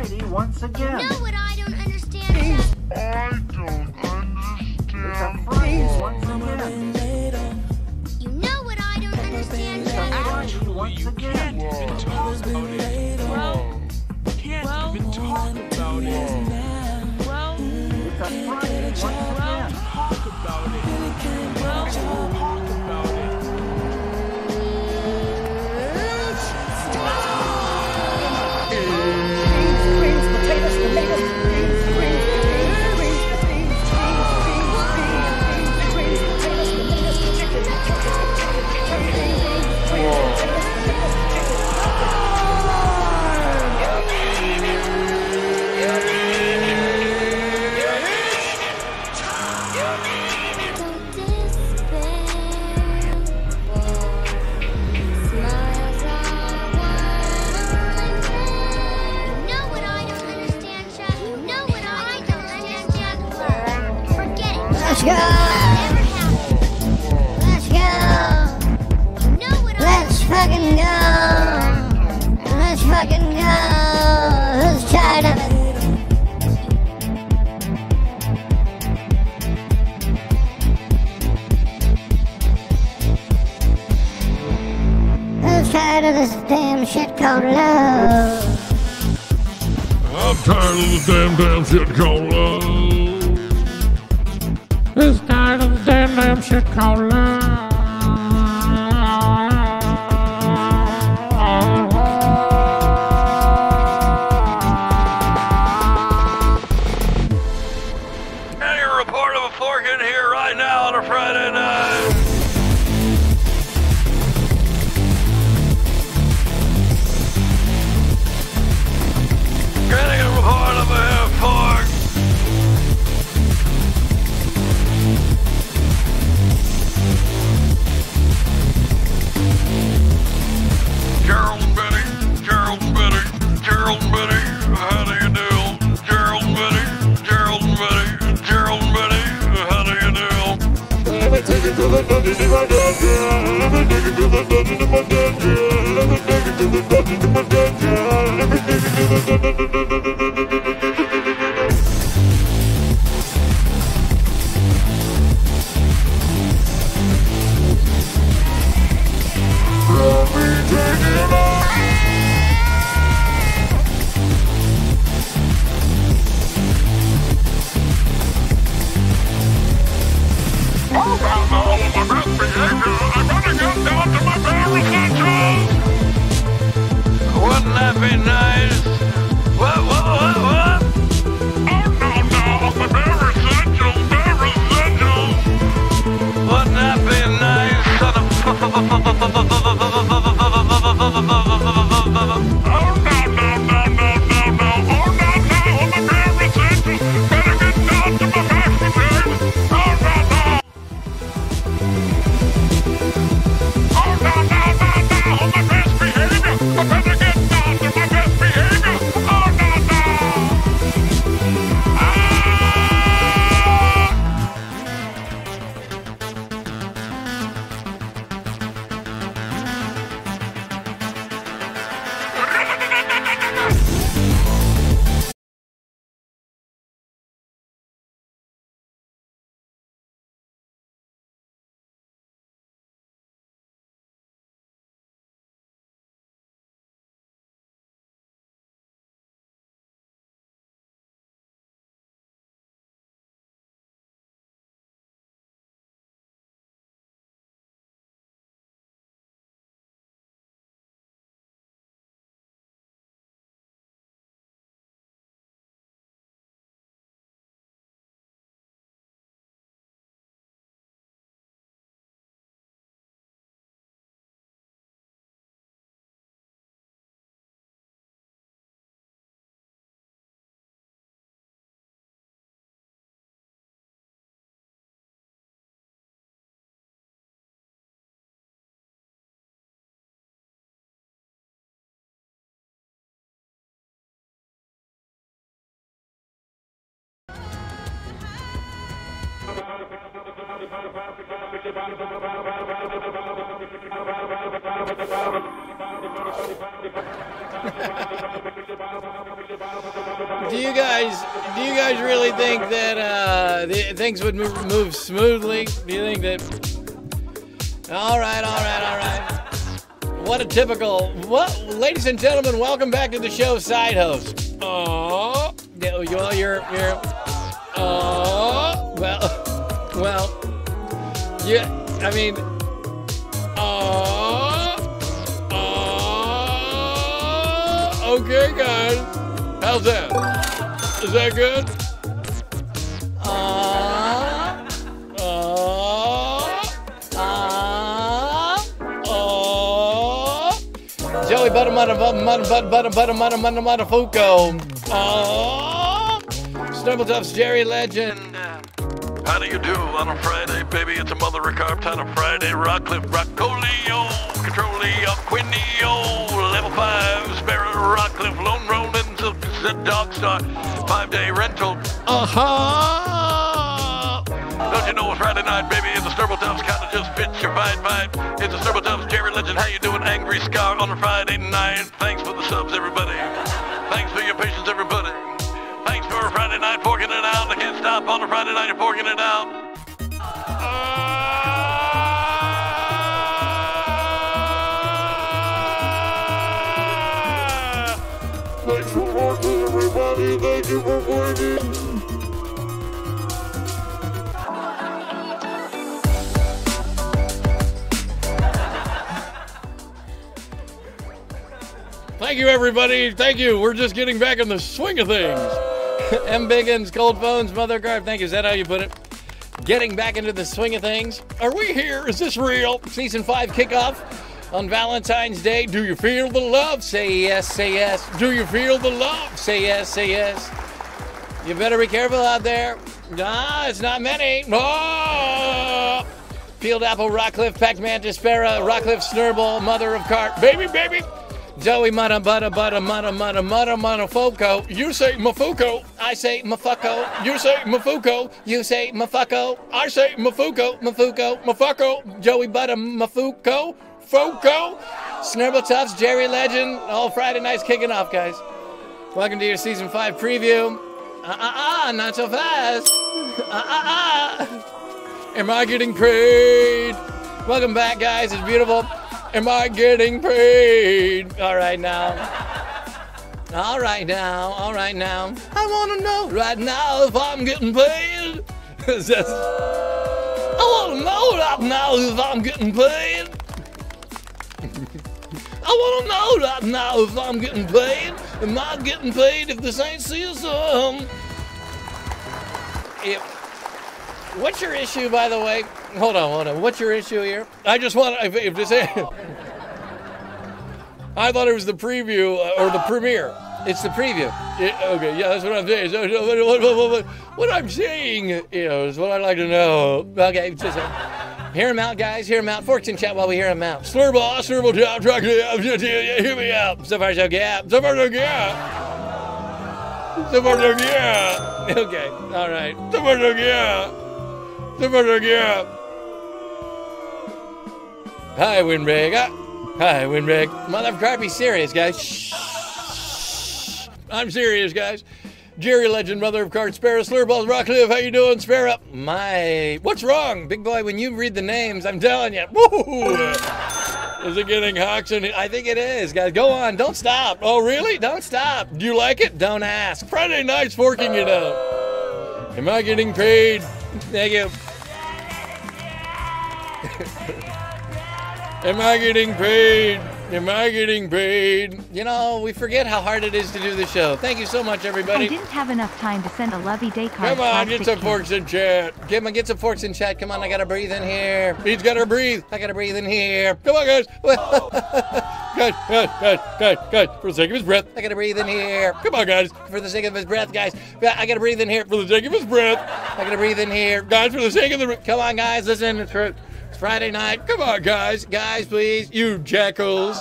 Friday once again. You know what I don't understand? Jeff? I don't understand. It's a Friday once again. You know what I don't understand? It's a Friday once again. You can't even talk about it. Well, can't even talk about it. Cola. I'm tired of this damn damn shit cola. This tired of this damn damn shit cola. do you guys do you guys really think that uh, the, things would move, move smoothly? Do you think that? All right, all right, all right. What a typical. What, ladies and gentlemen, welcome back to the show, side host. Oh, yeah, well, you're you're. Oh, well, well yeah. I mean, oh, oh. Okay, guys, how's that? Is that good? Uh, uh, uh, uh. Joey Butter Butter Butter Butter Butter Butter Butter Butter Butter Butter Fuko. Uh, Stumbletuff's Jerry Legend. How do you do on a Friday, baby? It's a mother of carp on a Friday. Rockcliffe, Rockolio, Controlio, Quinio, level five, Sparrow, Rockcliffe, Lone Ronin, the Dog Star, five day rental. Uh-huh. Don't you know it's Friday night, baby? It's a Sturbletuffs kind of just fits your vibe, vibe. It's a Sturbletuffs Jerry Legend. How you doing, Angry Scar, on a Friday night? Thanks for the subs, everybody. Thanks for your patience, everybody. Thanks for a Friday night forking it out. I can't stop on a Friday night forking it out. Thanks for watching, everybody. Thank you for waiting. Thank you, everybody. Thank you. We're just getting back in the swing of things. M. Biggins, Cold Phones, Mother Guard. Thank you. Is that how you put it? Getting back into the swing of things. Are we here? Is this real? Season 5 kickoff on Valentine's Day. Do you feel the love? Say yes, say yes. Do you feel the love? Say yes, say yes. You better be careful out there. Nah, it's not many. No. Field Apple, Rockcliffe, Pac Mantis, Sparrow, Rockcliffe, Snurble, Mother of Cart. Baby, baby. Joey Mata Butta Butta Mata Mata Mata Foco. You say Mafuko. I say Mafuko. You say Mafuko. You say Mafuko. I say Mafuko. Mafuko. Mafuko. Joey Butta Mafuko. Foco. Snurble Tufts, Jerry Legend. All Friday nights kicking off, guys. Welcome to your season five preview. Uh uh uh, not so fast. Uh uh uh. Am I getting paid? Welcome back, guys. It's beautiful. Am I getting paid? All right now. All right now. All right now. I want to know right now if I'm getting paid. Says, I want to know right now if I'm getting paid. I want to know right now if I'm getting paid. Am I getting paid if this ain't CSM? If, what's your issue, by the way? Hold on, hold on. What's your issue here? I just want if, if this. I thought it was the preview uh, or the premiere. It's the preview. It- okay, yeah, that's what I'm saying. What, what, what, what, I'm saying, is what I'd like to know. Okay, just uh, hear him out, guys. Hear him out. Forks in chat while we hear him out. Slurble, slurble, top, truck, hear me out. So far, so good. So far, so good. So far, so good. Okay, all right. So far, so good. So far, so good. Hi, Windbreak. Ah, Hi. Mother of be serious, guys. Shh. I'm serious, guys. Jerry Legend, Mother of Card, Sparrow, Slurballs, Rockcliffe, how you doing, Sparrow? My, what's wrong? Big boy, when you read the names, I'm telling you. Woo! Is it getting in I think it is, guys. Go on, don't stop. Oh, really? Don't stop. Do you like it? Don't ask. Friday night's forking it up. Am I getting paid? Thank you. Am I getting paid? Am I getting paid? You know, we forget how hard it is to do the show. Thank you so much, everybody. I didn't have enough time to send a lovey day card. Come on, get some can. forks in chat. Come on, get some forks in chat. Come on, I gotta breathe in here. He's gotta breathe. I gotta breathe in here. Come on, guys. guys, guys, guys, guys, guys. For the sake of his breath, I gotta breathe in here. Come on, guys. For the sake of his breath, guys. I gotta breathe in here. For the sake of his breath, I gotta breathe in here. Guys, for the sake of the. Come on, guys. Listen. It's for- it's Friday night. Come on, guys. Guys, please. You jackals.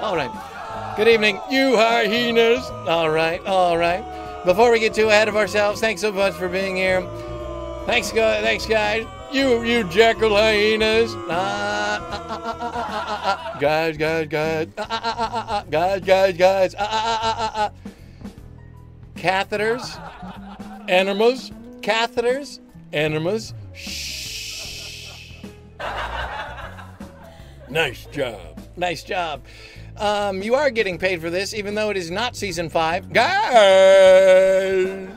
All right. Good evening, you hyenas. All right, all right. Before we get too ahead of ourselves, thanks so much for being here. Thanks, guys. Thanks, guys. You, you jackal hyenas. Ah, ah, ah, ah, ah, ah, ah, ah. Guys, guys, guys. Ah, ah, ah, ah, ah, ah. Guys, guys, guys. Ah, ah, ah, ah, ah, ah. Catheters. Enemas. Catheters. Enemas. Shh. Nice job. Nice job. Um, you are getting paid for this, even though it is not season five. Guys!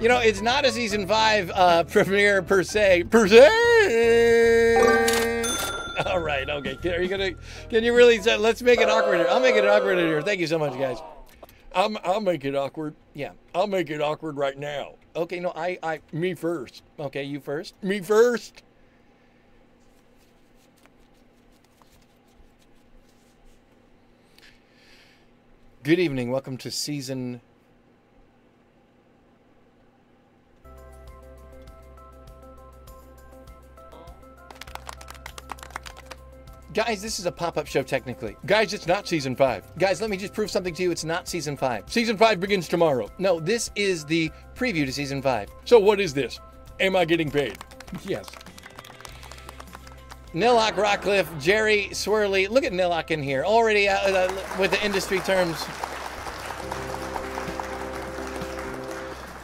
You know, it's not a season five uh, premiere per se. Per se! All right, okay. Are you gonna? Can you really? Say, let's make it awkward here. I'll make it awkward here. Thank you so much, guys. I'm, I'll make it awkward. Yeah. I'll make it awkward right now. Okay. No, I, I. Me first. Okay, you first. Me first. Good evening. Welcome to season. Guys, this is a pop up show technically. Guys, it's not season five. Guys, let me just prove something to you. It's not season five. Season five begins tomorrow. No, this is the preview to season five. So what is this? Am I getting paid? Yes. Nillock, Rockcliffe, Jerry, Swirly. Look at Nillock in here. Already uh, uh, with the industry terms.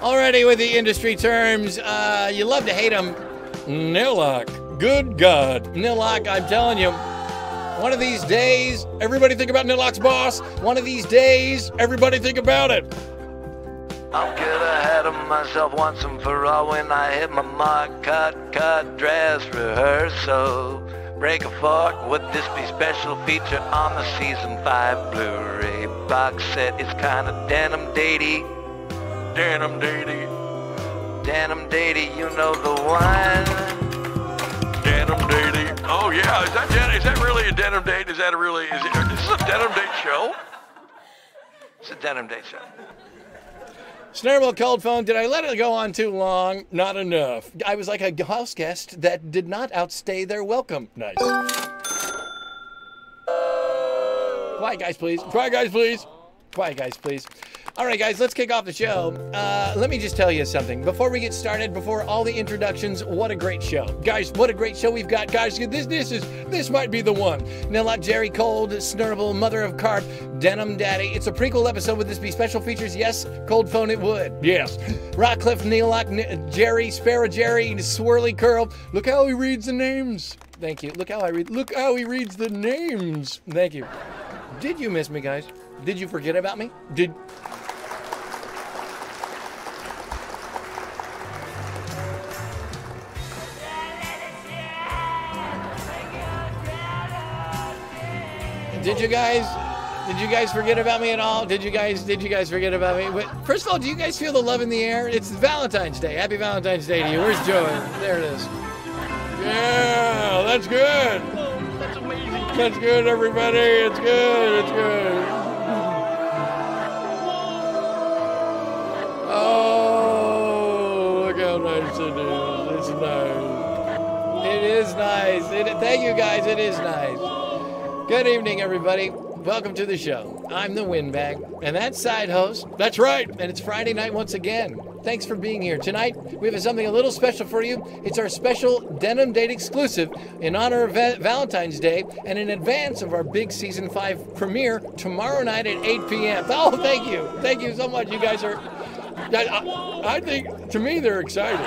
Already with the industry terms. Uh, you love to hate him. Nillock. Good God. Nillock, I'm telling you. One of these days, everybody think about Nillock's boss. One of these days, everybody think about it. I'll get ahead of myself once and for all when I hit my mark. Cut, cut, dress, rehearsal. Break a fork, would this be special feature on the season 5 Blu-ray box set? It's kinda denim datey, Denim Datey. denim datey, you know the one. Denim Datey. Oh yeah, is that den- is that really a denim date? Is that a really is it is this a denim date show? It's a denim date show. Snurble cold phone. Did I let it go on too long? Not enough. I was like a house guest that did not outstay their welcome. Nice. Quiet, guys, please. Quiet guys, please. Quiet, guys, please. All right, guys, let's kick off the show. Uh, let me just tell you something. Before we get started, before all the introductions, what a great show. Guys, what a great show we've got. Guys, this this is this might be the one. Nillock, Jerry Cold, Snurble, Mother of Carp, Denim Daddy. It's a prequel episode. Would this be special features? Yes. Cold Phone, it would. Yes. Rockcliffe, Nillock, N- Jerry, Sparrow Jerry, Swirly Curl. Look how he reads the names. Thank you. Look how I read. Look how he reads the names. Thank you. Did you miss me, guys? Did you forget about me? Did Did you guys? Did you guys forget about me at all? Did you guys? Did you guys forget about me? Wait, First of all, do you guys feel the love in the air? It's Valentine's Day. Happy Valentine's Day to you. Where's Joey? There it is. Yeah, that's good. That's amazing. That's good, everybody. It's good. It's good. Oh, look how nice it is. It's nice. It is nice. It, thank you guys. It is nice. Good evening, everybody. Welcome to the show. I'm the Windbag, and that's side host. That's right. And it's Friday night once again. Thanks for being here. Tonight, we have something a little special for you. It's our special Denim Date exclusive in honor of Va- Valentine's Day and in advance of our big season 5 premiere tomorrow night at 8 p.m. Oh, thank you. Thank you so much. You guys are. I, I think, to me, they're excited.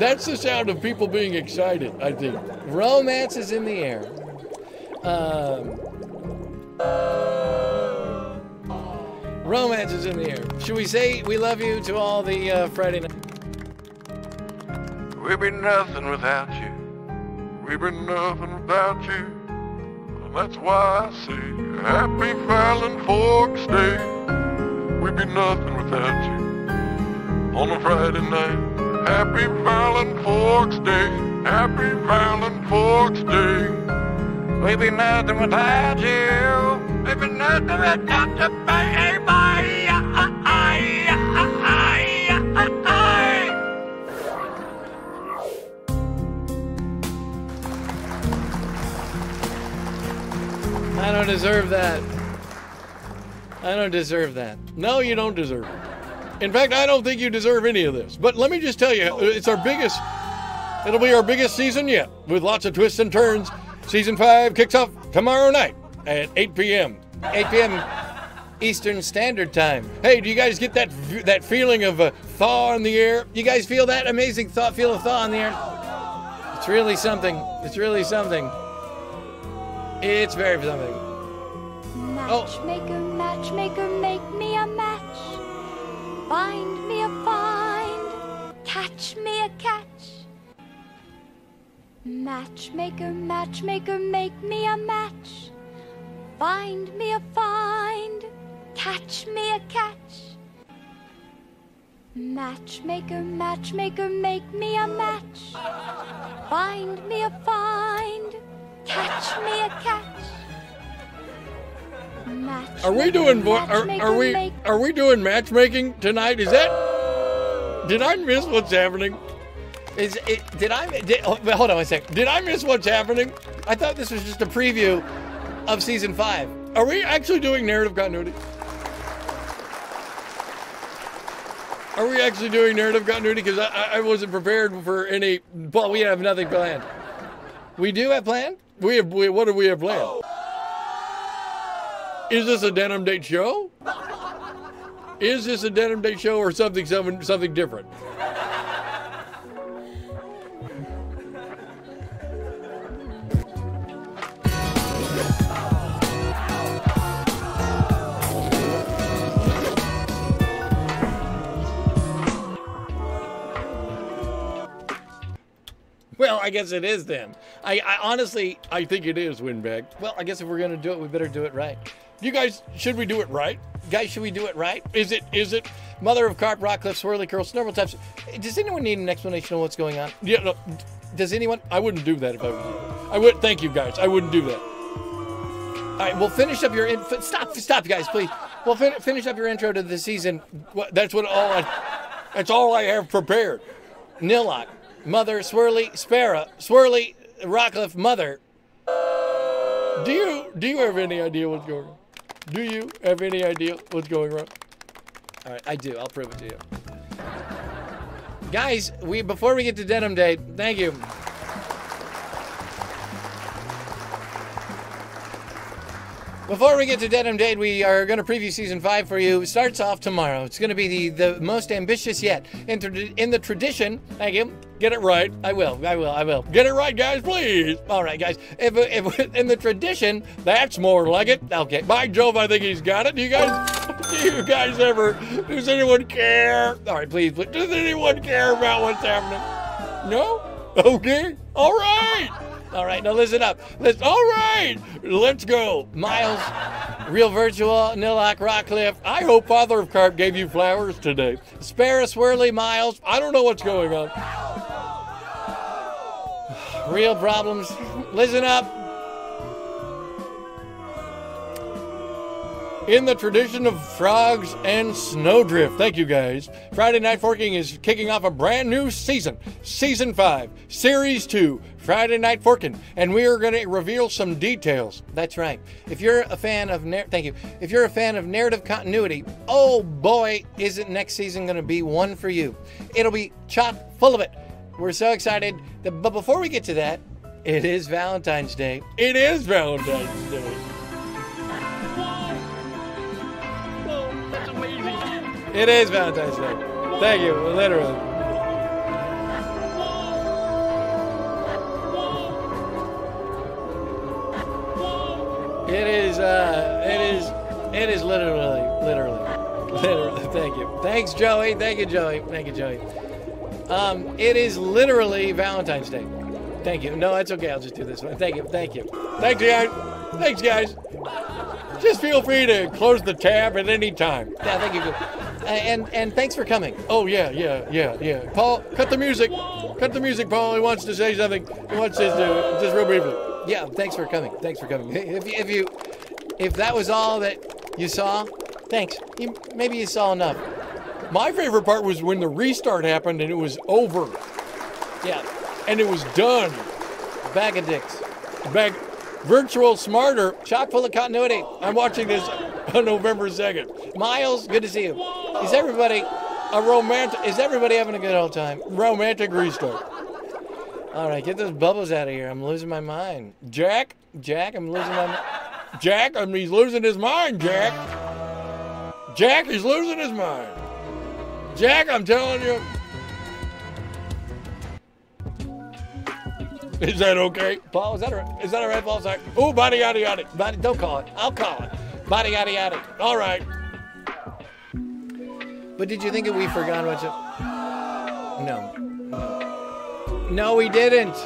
That's the sound of people being excited, I think. Romance is in the air. Um, romance is in the air. Should we say we love you to all the uh, Friday night? We'd be nothing without you. We'd be nothing without you. And that's why I say Happy Fallon Forks Day. We'd be nothing without you. On a Friday night. Happy Fallon Forks Day. Happy Fallon Forks Day. We'd be nothing without you. We'd be nothing without you, baby. I don't deserve that. I don't deserve that. No, you don't deserve it. In fact, I don't think you deserve any of this. But let me just tell you, it's our biggest It'll be our biggest season yet, with lots of twists and turns. Season five kicks off tomorrow night at 8 p.m. 8 p.m. Eastern Standard Time. Hey, do you guys get that that feeling of a thaw in the air? You guys feel that amazing thought, feel of thaw in the air? It's really something. It's really something. It's very something. Matchmaker, matchmaker, make me a match. Find me a find. Catch me a catch. Matchmaker, matchmaker, make me a match. Find me a find. Catch me a catch. Matchmaker, matchmaker, make me a match. Find me a find. Catch me a catch. Match. Are we doing vo- are, are we are we doing matchmaking tonight? Is that Did I miss what's happening? Is it? Did I? Did, oh, hold on one second. Did I miss what's happening? I thought this was just a preview of season five. Are we actually doing narrative continuity? Are we actually doing narrative continuity? Because I, I- I wasn't prepared for any. Well, we have nothing planned. We do have planned. We have. We, what do we have planned? Is this a denim date show? Is this a denim date show or something something something different? Well, I guess it is then. I, I honestly, I think it is Windbag. Well, I guess if we're gonna do it, we better do it right. You guys, should we do it right? Guys, should we do it right? Is it? Is it? Mother of carp, rock cliff, swirly curls, snowball types. Does anyone need an explanation of what's going on? Yeah. No, Does anyone? I wouldn't do that if I were you. I would. Thank you, guys. I wouldn't do that. All right, well, finish up your stop, stop, guys, please. Well, fin- finish up your intro to the season. That's what all I. That's all I have prepared. Nillock, mother, swirly, sparrow, swirly, rockcliffe, mother. Do you do you have any idea what's going on? Do you have any idea what's going on? All right, I do. I'll prove it to you. Guys, we before we get to denim day, thank you. Before we get to Denim Date, we are going to preview season five for you. It starts off tomorrow. It's going to be the, the most ambitious yet. In, in the tradition, thank you. Get it right. I will. I will. I will. Get it right, guys, please. All right, guys. If, if in the tradition, That's more like it. okay. By Jove, I think he's got it. Do you guys? Do you guys ever? Does anyone care? All right, please. please. Does anyone care about what's happening? No. Okay. All right. All right, now listen up. Listen. All right. Let's go. Miles, Real Virtual, Nillock, Rockcliffe, I hope Father of Carp gave you flowers today. Spare Sparrow, Swirly, Miles, I don't know what's going on. real problems. Listen up. In the tradition of frogs and snowdrift. Thank you guys. Friday Night Forking is kicking off a brand new season. Season 5, Series 2, Friday Night Forking. And we are going to reveal some details. That's right. If you're a fan of nar- thank you. If you're a fan of narrative continuity, oh boy, isn't next season going to be one for you. It'll be chock full of it. We're so excited. That, but before we get to that, it is Valentine's Day. It is Valentine's Day. It is Valentine's Day. Thank you, literally. It is, uh, it is, it is literally, literally, literally. Thank you. Thanks, Joey. Thank you, Joey. Thank you, Joey. Um, it is literally Valentine's Day. Thank you. No, that's okay. I'll just do this one. Thank you. Thank you. Thanks, guys. Thanks, guys. Just feel free to close the tab at any time. Yeah, thank you. Uh, and and thanks for coming. Oh yeah, yeah, yeah, yeah. Paul, cut the music. Cut the music, Paul. He wants to say something. He wants to just real briefly. Yeah, thanks for coming. Thanks for coming. If you, if you if that was all that you saw, thanks. You, maybe you saw enough. My favorite part was when the restart happened and it was over Yeah, and it was done. bag of dicks. Back, virtual smarter. Chock full of continuity. I'm watching this on November 2nd. Miles, good to see you. Is everybody A romantic, is everybody having a good old time? romantic restart. All right, get those bubbles out of here. I'm losing my mind. Jack, Jack, I'm losing my mind. Jack, I mean, he's losing his mind, Jack. Jack, he's losing his mind. Jack, I'm telling you. Is that okay? Paul, is that a, is that all right, Paul? Sorry. Oh, body yada yada. Body, don't call it. I'll call it. Body yada yada. All right. But did you think that we forgot what you... No. No. No, we didn't.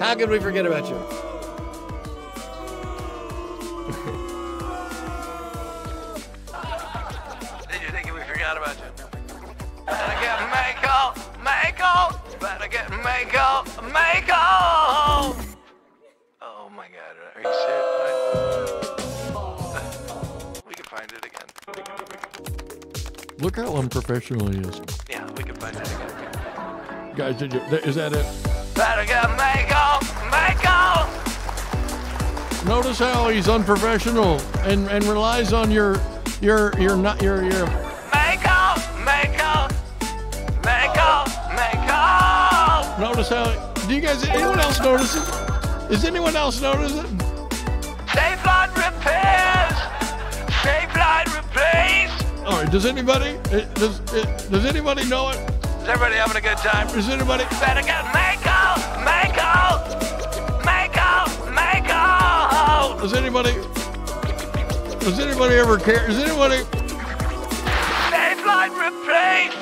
How could we forget about you? Did you think we forgot about you? Better get Mako, Mako, better get Mako, Mako. Oh my God, are you Look how unprofessional he is. Yeah, we can find that again. Guys, did you, is that it? Better get Mako, Mako. Notice how he's unprofessional and, and relies on your your your not your your Mako, Mako, Mako, Mako. notice how do you guys anyone else notice it? Is anyone else notice it? All right, does anybody eh, does eh, does anybody know it? Is everybody having a good time? Is anybody Better get Mako, Mako, Mako, Mako. does anybody does anybody ever care? Is anybody Safe line replace.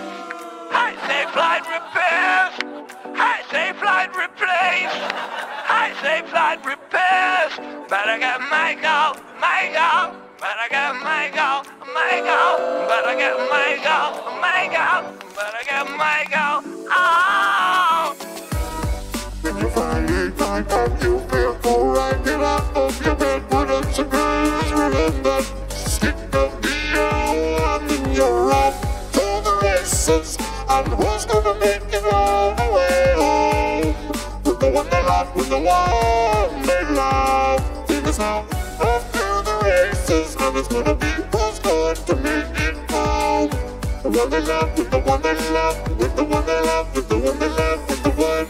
Hi, safe line repairs. Hi, safe line replace. Hi, safe line repairs. Better get Mako, Mako. Better get Mako, Mako. Better get Mako, Mako. Better get Mako. Oh. When you finally find out you feel alright, get out of your bed, put on some clothes, remember, stick of the I'm in your off to the races, and who's gonna make it all the way home? With the one they love, with the one races, it's gonna be who's going to make it home? The one they love, with the one they love, with the one they love, with the one they love, with the one.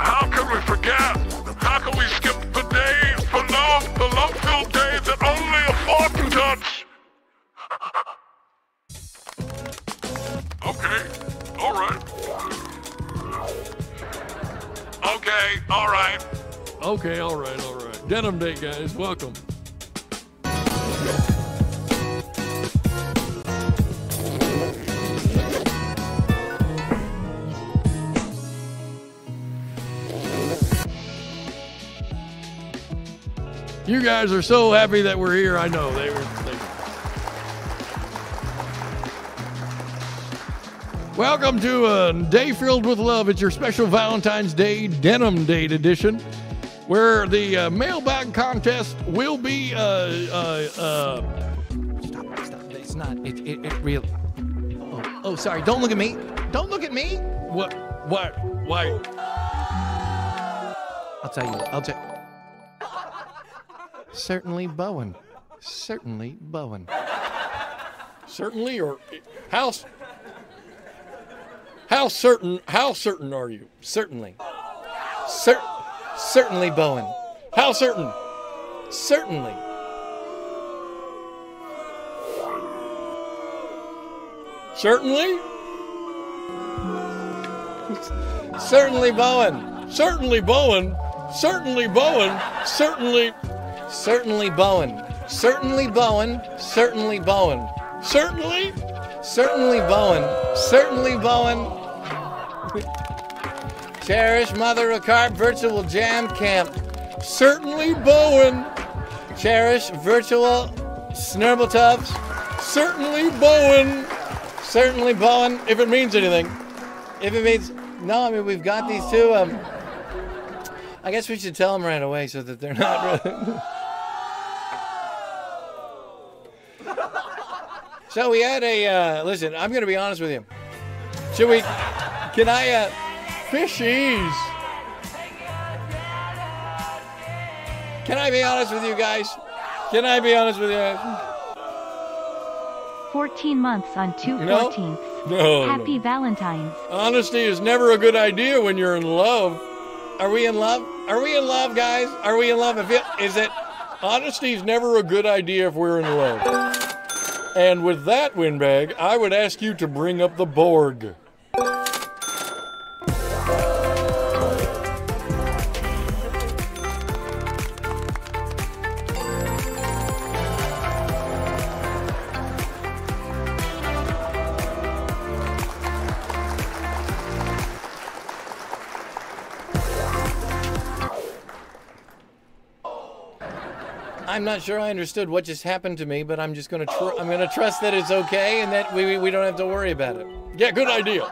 How can we forget? How can we skip the day for love, the love-filled day that only a fart can touch? Okay, all right. Okay, all right. Okay, all right, all right. Denim Day, guys, welcome. You guys are so happy that we're here. I know they were. They... Welcome to a day filled with love. It's your special Valentine's Day Denim Date edition, where the uh, mailbag contest will be. Uh, uh, uh, Stop, stop. It's not. It, it, it real. Oh, oh, sorry. Don't look at me. Don't look at me. what? What? Why? I'll tell you. I'll tell. Certainly Bowen. Certainly Bowen. Certainly, or how? How certain? How certain are you? Certainly. Cer- certainly Bowen. How certain? Certainly. Certainly. Certainly Bowen. Certainly Bowen. Certainly Bowen. Certainly. Certainly Bowen. Certainly Bowen. Certainly Bowen. Certainly. Certainly Bowen. Certainly Bowen. Cherish Mother of Carp Virtual Jam Camp. Certainly Bowen. Cherish Virtual Snurbletops. Certainly Bowen. Certainly Bowen. If it means anything. If it means no, I mean we've got these two. Um, I guess we should tell them right away so that they're not. Really... so we had a uh, listen. I'm going to be honest with you. Should we? Can I? Uh, Fishies. can I be honest with you guys? Can I be honest with you? 14 months on 2 No. 14th. No, no. Happy Valentine's. Honesty is never a good idea when you're in love. Are we in love? Are we in love, guys? Are we in love? If it, is it? Honesty is never a good idea if we're in love. And with that, Windbag, I would ask you to bring up the Borg. I'm not sure I understood what just happened to me, but I'm just gonna tr- I'm gonna trust that it's okay and that we we- don't have to worry about it. Yeah, good idea.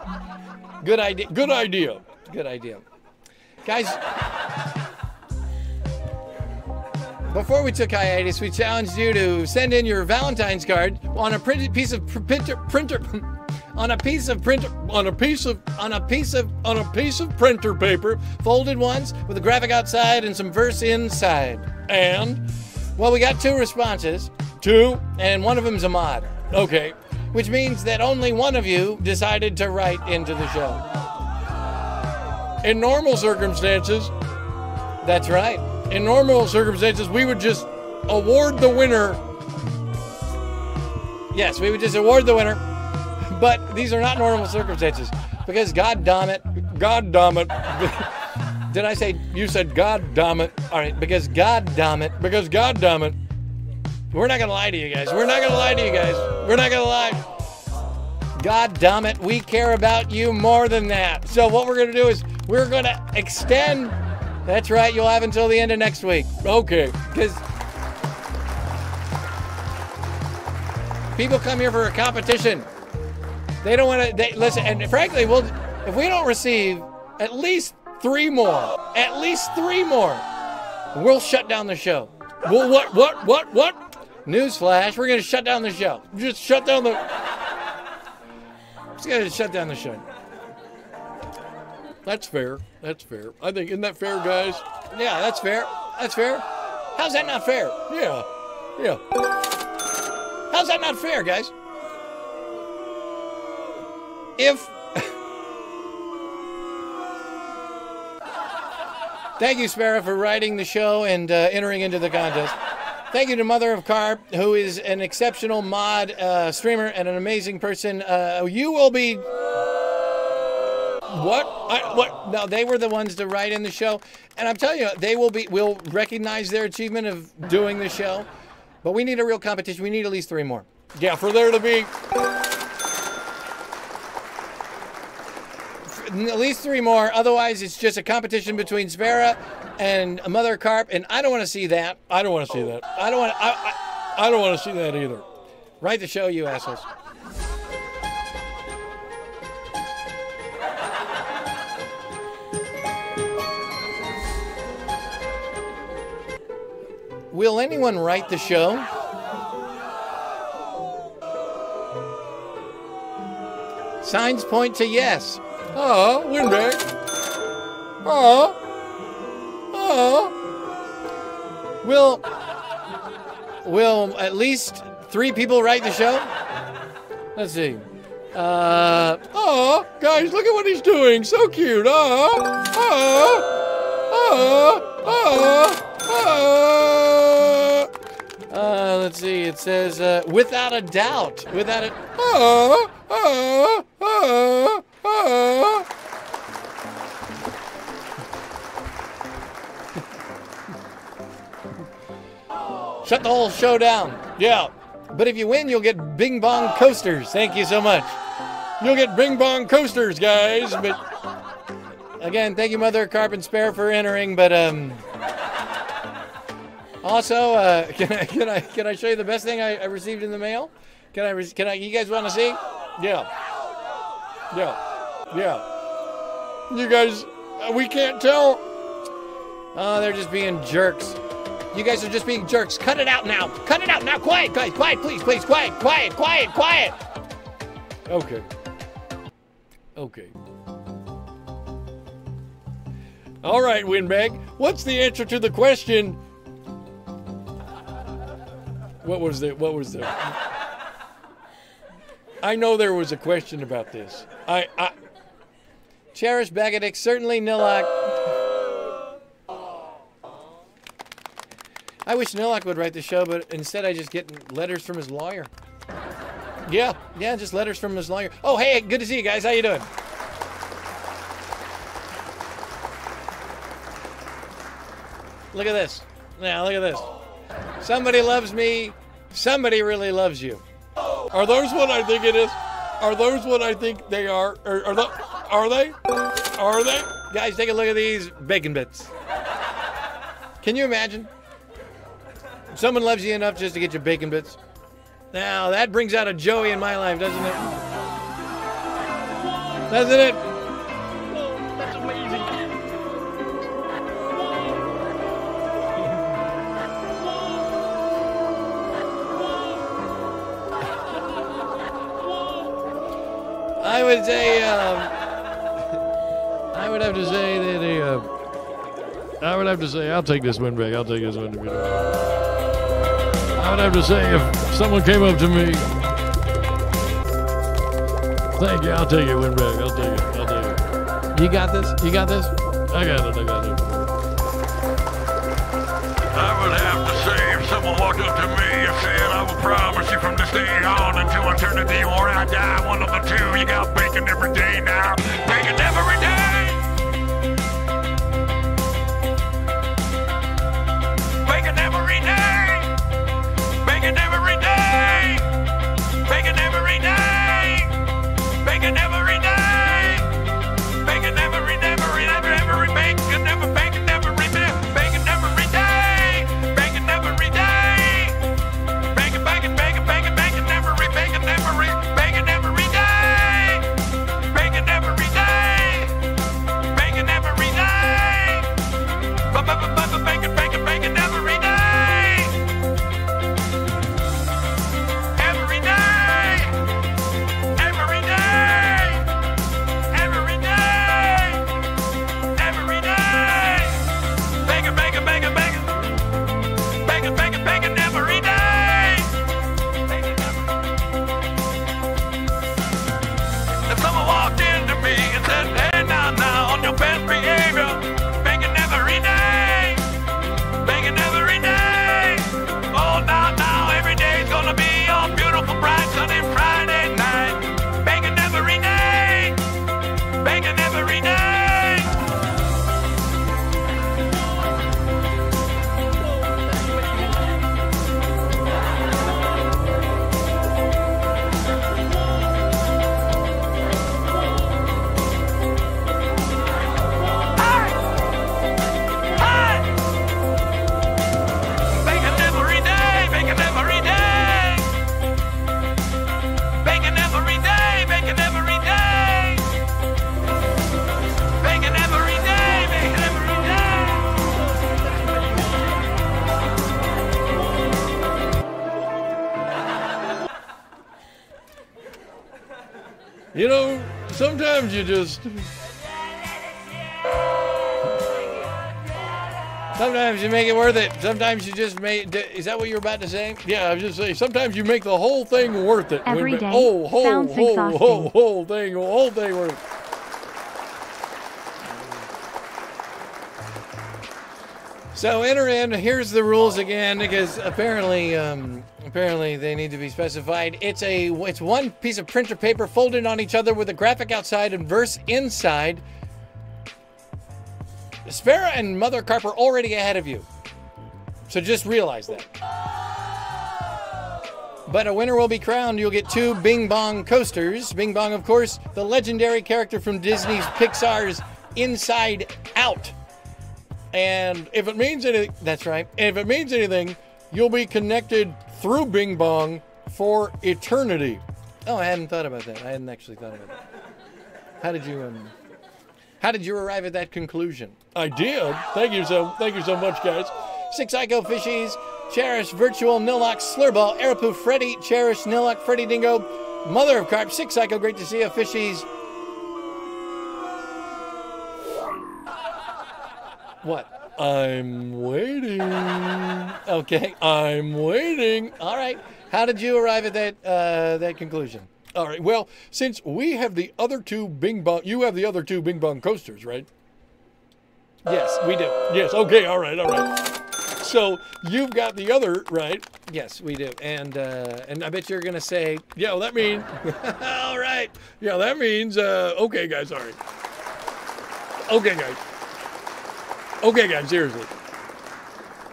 Good idea. Good idea. Good idea. Guys, before we took hiatus, we challenged you to send in your Valentine's card on a printed piece of pr- printer, printer on a piece of printer On a piece of on a piece of on a piece of printer paper folded ones with a graphic outside and some verse inside. and Well, we got two responses, two. and one of them's a mod, Okay. which means that only one of you decided to write into the show. In normal circumstances, That's right. in normal circumstances, we would just award the winner. Yes, we would just award the winner, but these are not normal circumstances because God damn it, God damn it. did I say? You said God damn it. All right, because God damn it, Because God damn it. we're not gonna lie to you guys. We're not gonna lie to you guys. We're not gonna lie. God damn it, we care about you more than that. So what we're gonna do is we're gonna extend. That's right. You'll have until the end of next week. Okay. because people come here for a competition. They don't want to. They listen, and frankly, we'll if we don't receive at least three more, at least three more, we'll shut down the show. Well, what, what, what, what? Newsflash: We're going to shut down the show. Just shut down the. Just going to shut down the show. That's fair. That's fair. I think, isn't that fair, guys? Yeah, that's fair. That's fair. How's that not fair? Yeah. Yeah. How's that not fair, guys? If. Thank you, Sparrow, for writing the show and uh, entering into the contest. Thank you to Mother of Carp, who is an exceptional mod uh, streamer and an amazing person. Uh, you will be. What? I, what? No, they were the ones to write in the show, and I'm telling you, they will be. We'll recognize their achievement of doing the show, but we need a real competition. We need at least three more. Yeah, for there to be. At least three more. Otherwise, it's just a competition between Svera and Mother Carp, and I don't want to see that. I don't want to see that. I don't want. I, I, I don't want to see that either. write the show, you assholes. Will anyone write the show? Signs point to yes. Ah, windbag. Ah. Ah. Will will at least three people write the show? Let's see. Uh, Ah, guys, look at what he's doing. So cute. Ah. Ah. Ah. Ah. Ah. uh, let's see. It says uh, without a doubt. Without a Ah. Ah. Ah. Shut the whole show down. Yeah. But if you win, you'll get Bing Bong coasters. Thank you so much. You'll get Bing Bong coasters, guys. But Again, thank you, Mother Carp Spare, for entering. But um, also, uh, can I can I can I show you the best thing I, I received in the mail? Can I can I? You guys want to see? yeah. Yeah. Yeah. You guys, uh, we can't tell. Oh, they're just being jerks. You guys are just being jerks. Cut it out now. Cut it out now. Quiet, guys. Quiet, please, please. Quiet, quiet, quiet, quiet. Okay. Okay. All right, Windbag. What's the answer to the question? What was the what was the I know there was a question about this. I, I Cherish Begadick, certainly Nilak. I wish Nilak would write the show, but instead I just get letters from his lawyer. yeah. Yeah, just letters from his lawyer. Oh, hey, good to see you guys. How you doing? Look at this. Now, look at this. Somebody loves me. Somebody really loves you. Are those what I think it is? Are those what I think they are? Are, are, tho- are they? Are they? Guys, take a look at these bacon bits. Can you imagine? Someone loves you enough just to get your bacon bits. Now, that brings out a Joey in my life, doesn't it? Doesn't it? I would say, um, would have to say that the, uh, I would have to say, I'll take this win back. I'll take this win back. I would have to say, if someone came up to me, thank you, I'll take it, win back. I'll take it. I'll take it. you got this? You got this? I got it. I got it. I would have to say if someone walked up to me and said, I will promise you from this day on until eternity or I die, one of the two, you got bacon every day now. Bacon every day. Bacon every day. Sometimes you just make. Is that what you're about to say? Yeah, I was just saying. Sometimes you make the whole thing worth it. Every When- day Oh, whole, sounds whole, exhausting. whole, whole thing, whole thing worth. it. So enter in. Here's the rules again, because apparently, um, apparently they need to be specified. It's a, it's one piece of printer paper folded on each other with a graphic outside and verse inside. Sparrow and Mother Carp are already ahead of you, so just realize that. But a winner will be crowned. You'll get two Bing Bong coasters. Bing Bong, of course, the legendary character from Disney's Pixar's Inside Out. And if it means anything, that's right. If it means anything, you'll be connected through Bing Bong for eternity. Oh, I hadn't thought about that. I hadn't actually thought about that. How did you um? How did you arrive at that conclusion? I did. Thank you so. Thank you so much, guys. Six Psycho Fishies, Cherish, Virtual, Nilok, Slurбall, Arapu, Freddy, Cherish, Nilok, Freddy Dingo, Mother of Carp, Six Psycho, great to see you, Fishies. What? I'm waiting. Okay. I'm waiting. All right. How did you arrive at that uh, that conclusion? All right. Well, since we have the other two Bing Bong, you have the other two Bing Bong coasters, right? Yes, we do. Yes. Okay. All right. All right. So you've got the other, right? Yes, we do. And uh, and I bet you're gonna say, Yeah. Well, that means. all right. Yeah. That means. Uh, okay, guys. Right. Okay, guys. Okay, guys. Seriously.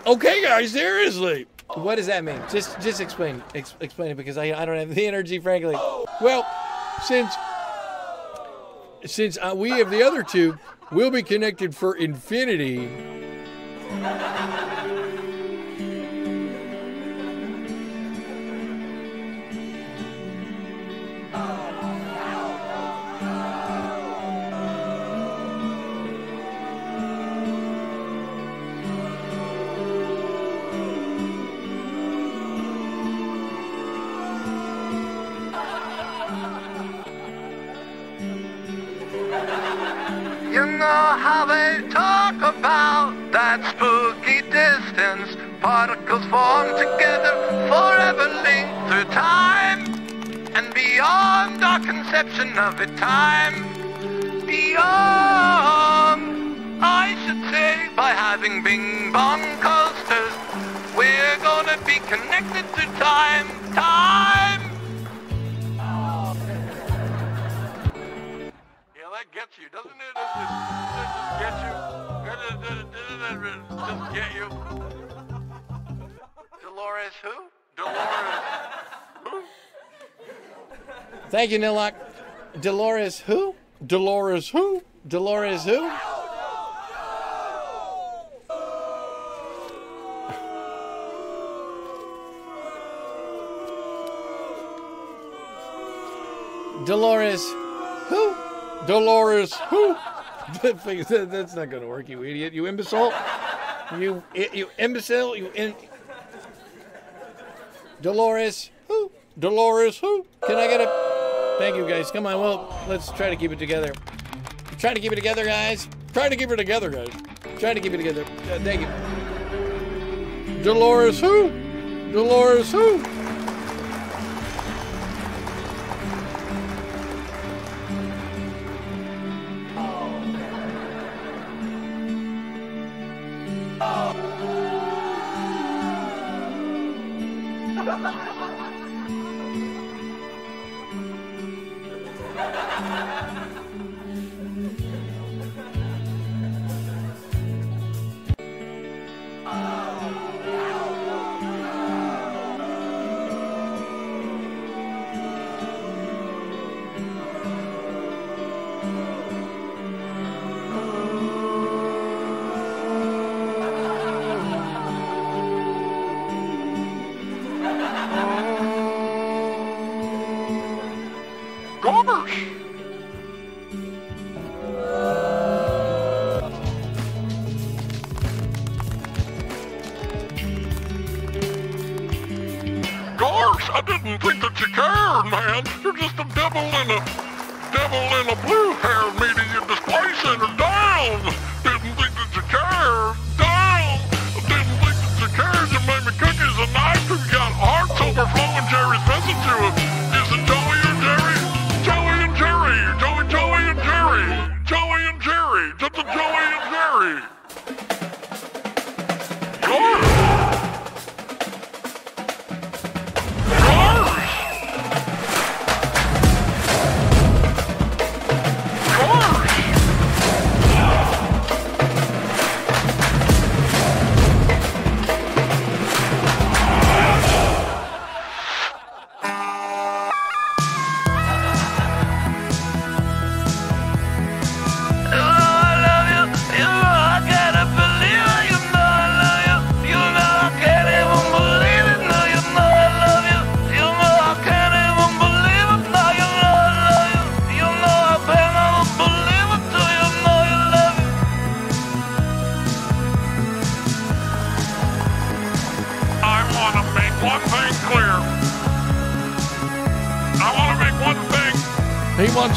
Okay, guys. Seriously. what does that mean? Just just explain ex- explain it because I I don't have the energy, frankly. Well, since since uh, we have the other two, we'll be connected for infinity. Our of it, time. Beyond, I should say, by having Bing Bong coasters, we're gonna be connected to time. Time! Yeah, that gets you, doesn't it? It just, it gets you. Just, it get you. Dolores who? Dolores who? Thank you, Nilok. Dolores who? Dolores who? Dolores who? Dolores who? Dolores who? That's not gonna work, you idiot. You imbecile. You you imbecile. You in. Dolores who? Dolores who? Can I get a? Thank you, guys. Come on, well, let's try to keep it together. Try to keep it together, guys. Try to keep it together, guys. Try to keep it together. Uh, thank you. Dolores who? Dolores who?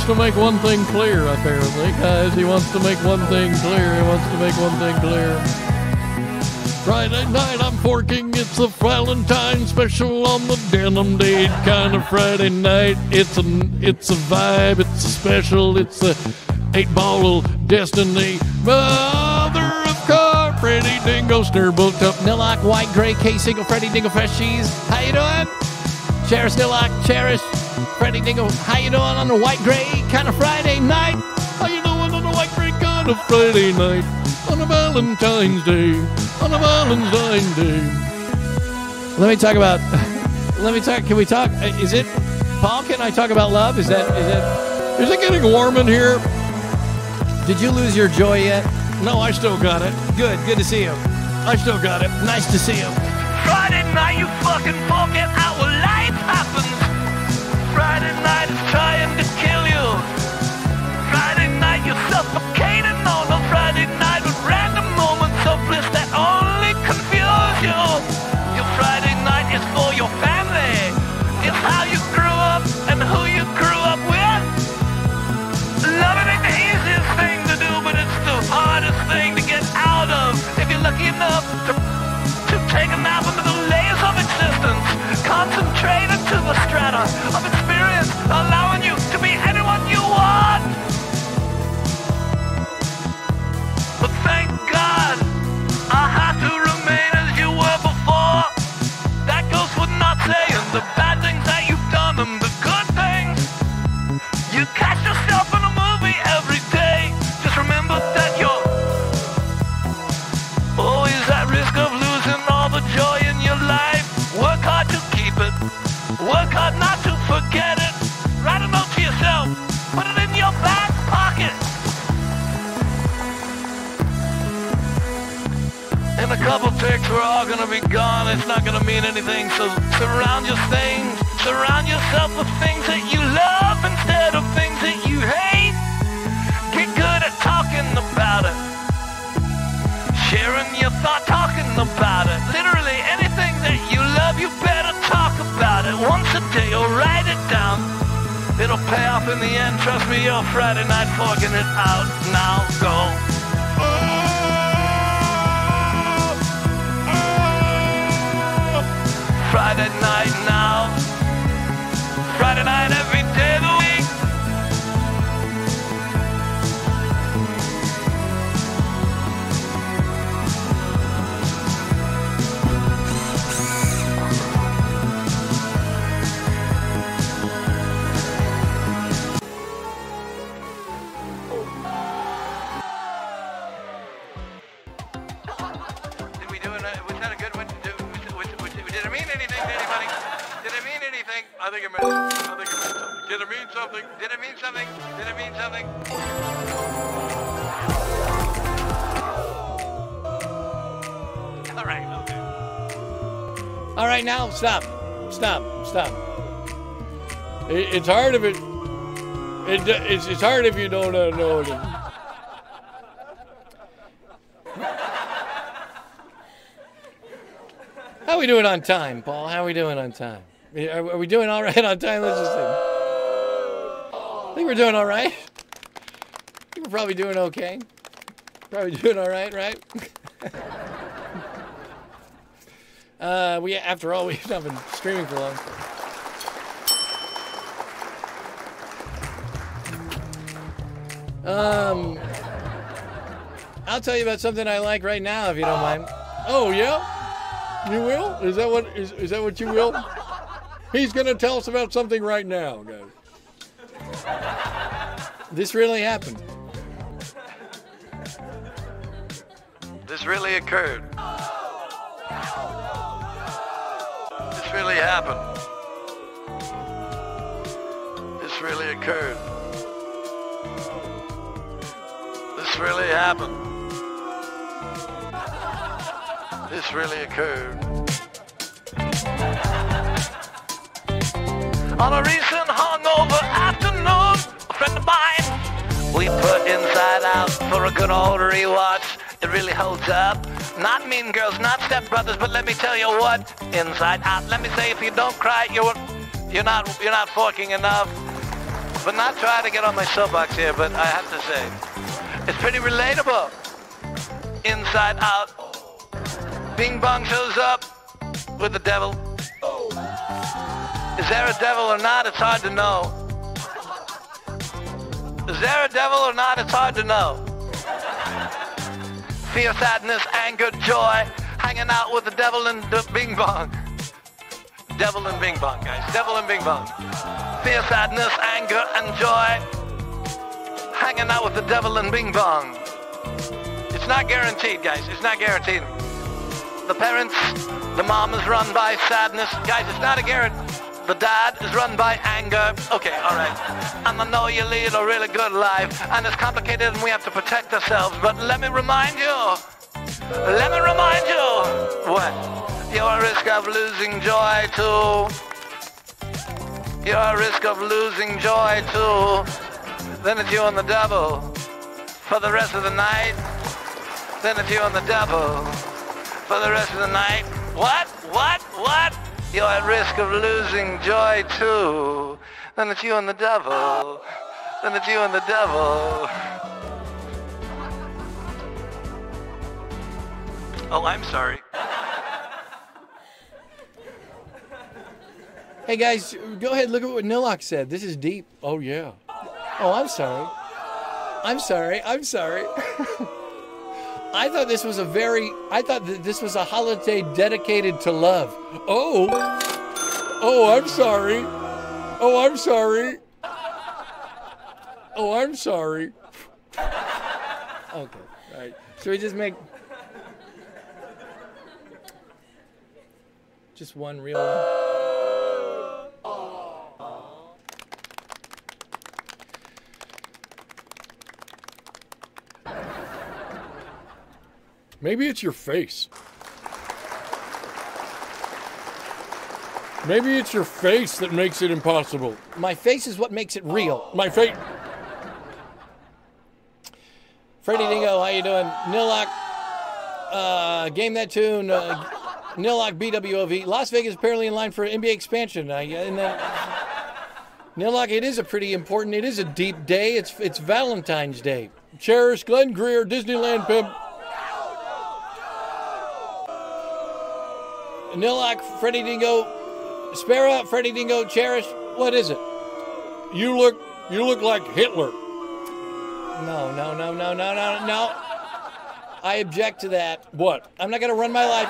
To make one thing clear, apparently, guys. He wants to make one thing clear. He wants to make one thing clear. Friday night I'm forking. It's a Valentine special on the denim date kind of Friday night. It's a it's a vibe. It's a special. It's a eight ball of destiny. Mother of Carp, Freddie Dingo, Snurbolt up. Nillock, White Gray, K Single, Freddy Dingle, Fresh Cheese. How you doing? Cherish Nillock, Cherish, Freddy Dingle. How you doing on the White Gray kind of Friday night? How you doing on a white break on a Friday night? On a Valentine's Day. On a Valentine's Day. Let me talk about. Let me talk. Can we talk? uh, Is it Paul? Can I talk about love? Is that is that? Is it getting warm in here? Did you lose your joy yet? No, I still got it. Good. Good to see you. I still got it. Nice to see you. Friday night, you fucking forget of In a couple ticks, we're all gonna be gone. It's not gonna mean anything. So surround your things. Surround yourself with things that you love instead of things that you hate. Get good at talking about it. Sharing your thought, talking about it. Literally anything that you love, you better talk about it. Once a day or write it down. It'll pay off in the end. Trust me, your Friday night forking it out. Now go. Friday night now. Friday night every Did it mean something? Did it mean something? Did it mean something? All right, okay. All right, now stop, stop, stop. It, it's hard if it. It, it's, it's hard if you don't uh, know it. How we doing on time, Paul? How are we doing on time? Are, are we doing all right on time? Let's just see. I think we're doing all right. I think we're probably doing okay. Probably doing all right, right? uh, we, after all, we've not been streaming for long. Um, I'll tell you about something I like right now, if you don't mind. Oh yeah, you will? Is that what is, is that what you will? He's gonna tell us about something right now, guys. This really happened. This really occurred. This really happened. This really occurred. This really happened. This really occurred. On a recent hungover we put Inside Out for a good old rewatch. It really holds up. Not Mean Girls, not Step Brothers, but let me tell you what, Inside Out. Let me say, if you don't cry, you're you're not you're not forking enough. But not trying to get on my soapbox here, but I have to say, it's pretty relatable. Inside Out. Bing Bong shows up with the devil. Is there a devil or not? It's hard to know. Is there a devil or not? It's hard to know. Fear, sadness, anger, joy, hanging out with the devil and the Bing Bong. Devil and Bing Bong, guys. Devil and Bing Bong. Fear, sadness, anger, and joy, hanging out with the devil and Bing Bong. It's not guaranteed, guys. It's not guaranteed. The parents, the mom is run by sadness. Guys, it's not a guarantee. The dad is run by anger. Okay, all right. And I know you lead a really good life, and it's complicated, and we have to protect ourselves. But let me remind you. Let me remind you. What? You're at risk of losing joy too. You're at risk of losing joy too. Then it's you and the devil for the rest of the night. Then it's you and the devil for the rest of the night. What? What? What? You're at risk of losing joy too. Then it's you and the devil. Then it's you and the devil. Oh, I'm sorry. Hey guys, go ahead. Look at what Nilok said. This is deep. Oh yeah. Oh, I'm sorry. I'm sorry. I'm sorry. I thought this was a very. I thought that this was a holiday dedicated to love. Oh. Oh, I'm sorry. Oh, I'm sorry. Oh, I'm sorry. Okay. All right. Should we just make just one real one? Maybe it's your face. Maybe it's your face that makes it impossible. My face is what makes it real. My face. Freddie Dingo, how you doing? Nillock, uh, game that tune. Uh, Nillock BWOV. Las Vegas apparently in line for NBA expansion. I, and then, Nillock, it is a pretty important. It is a deep day. It's it's Valentine's Day. Cherish Glenn Greer, Disneyland pimp. Nillock, Freddie Dingo, Sparrow, Freddie Dingo, Cherish. What is it? You look, you look like Hitler. No, no, no, no, no, no, no. I object to that. What? I'm not going to run my life.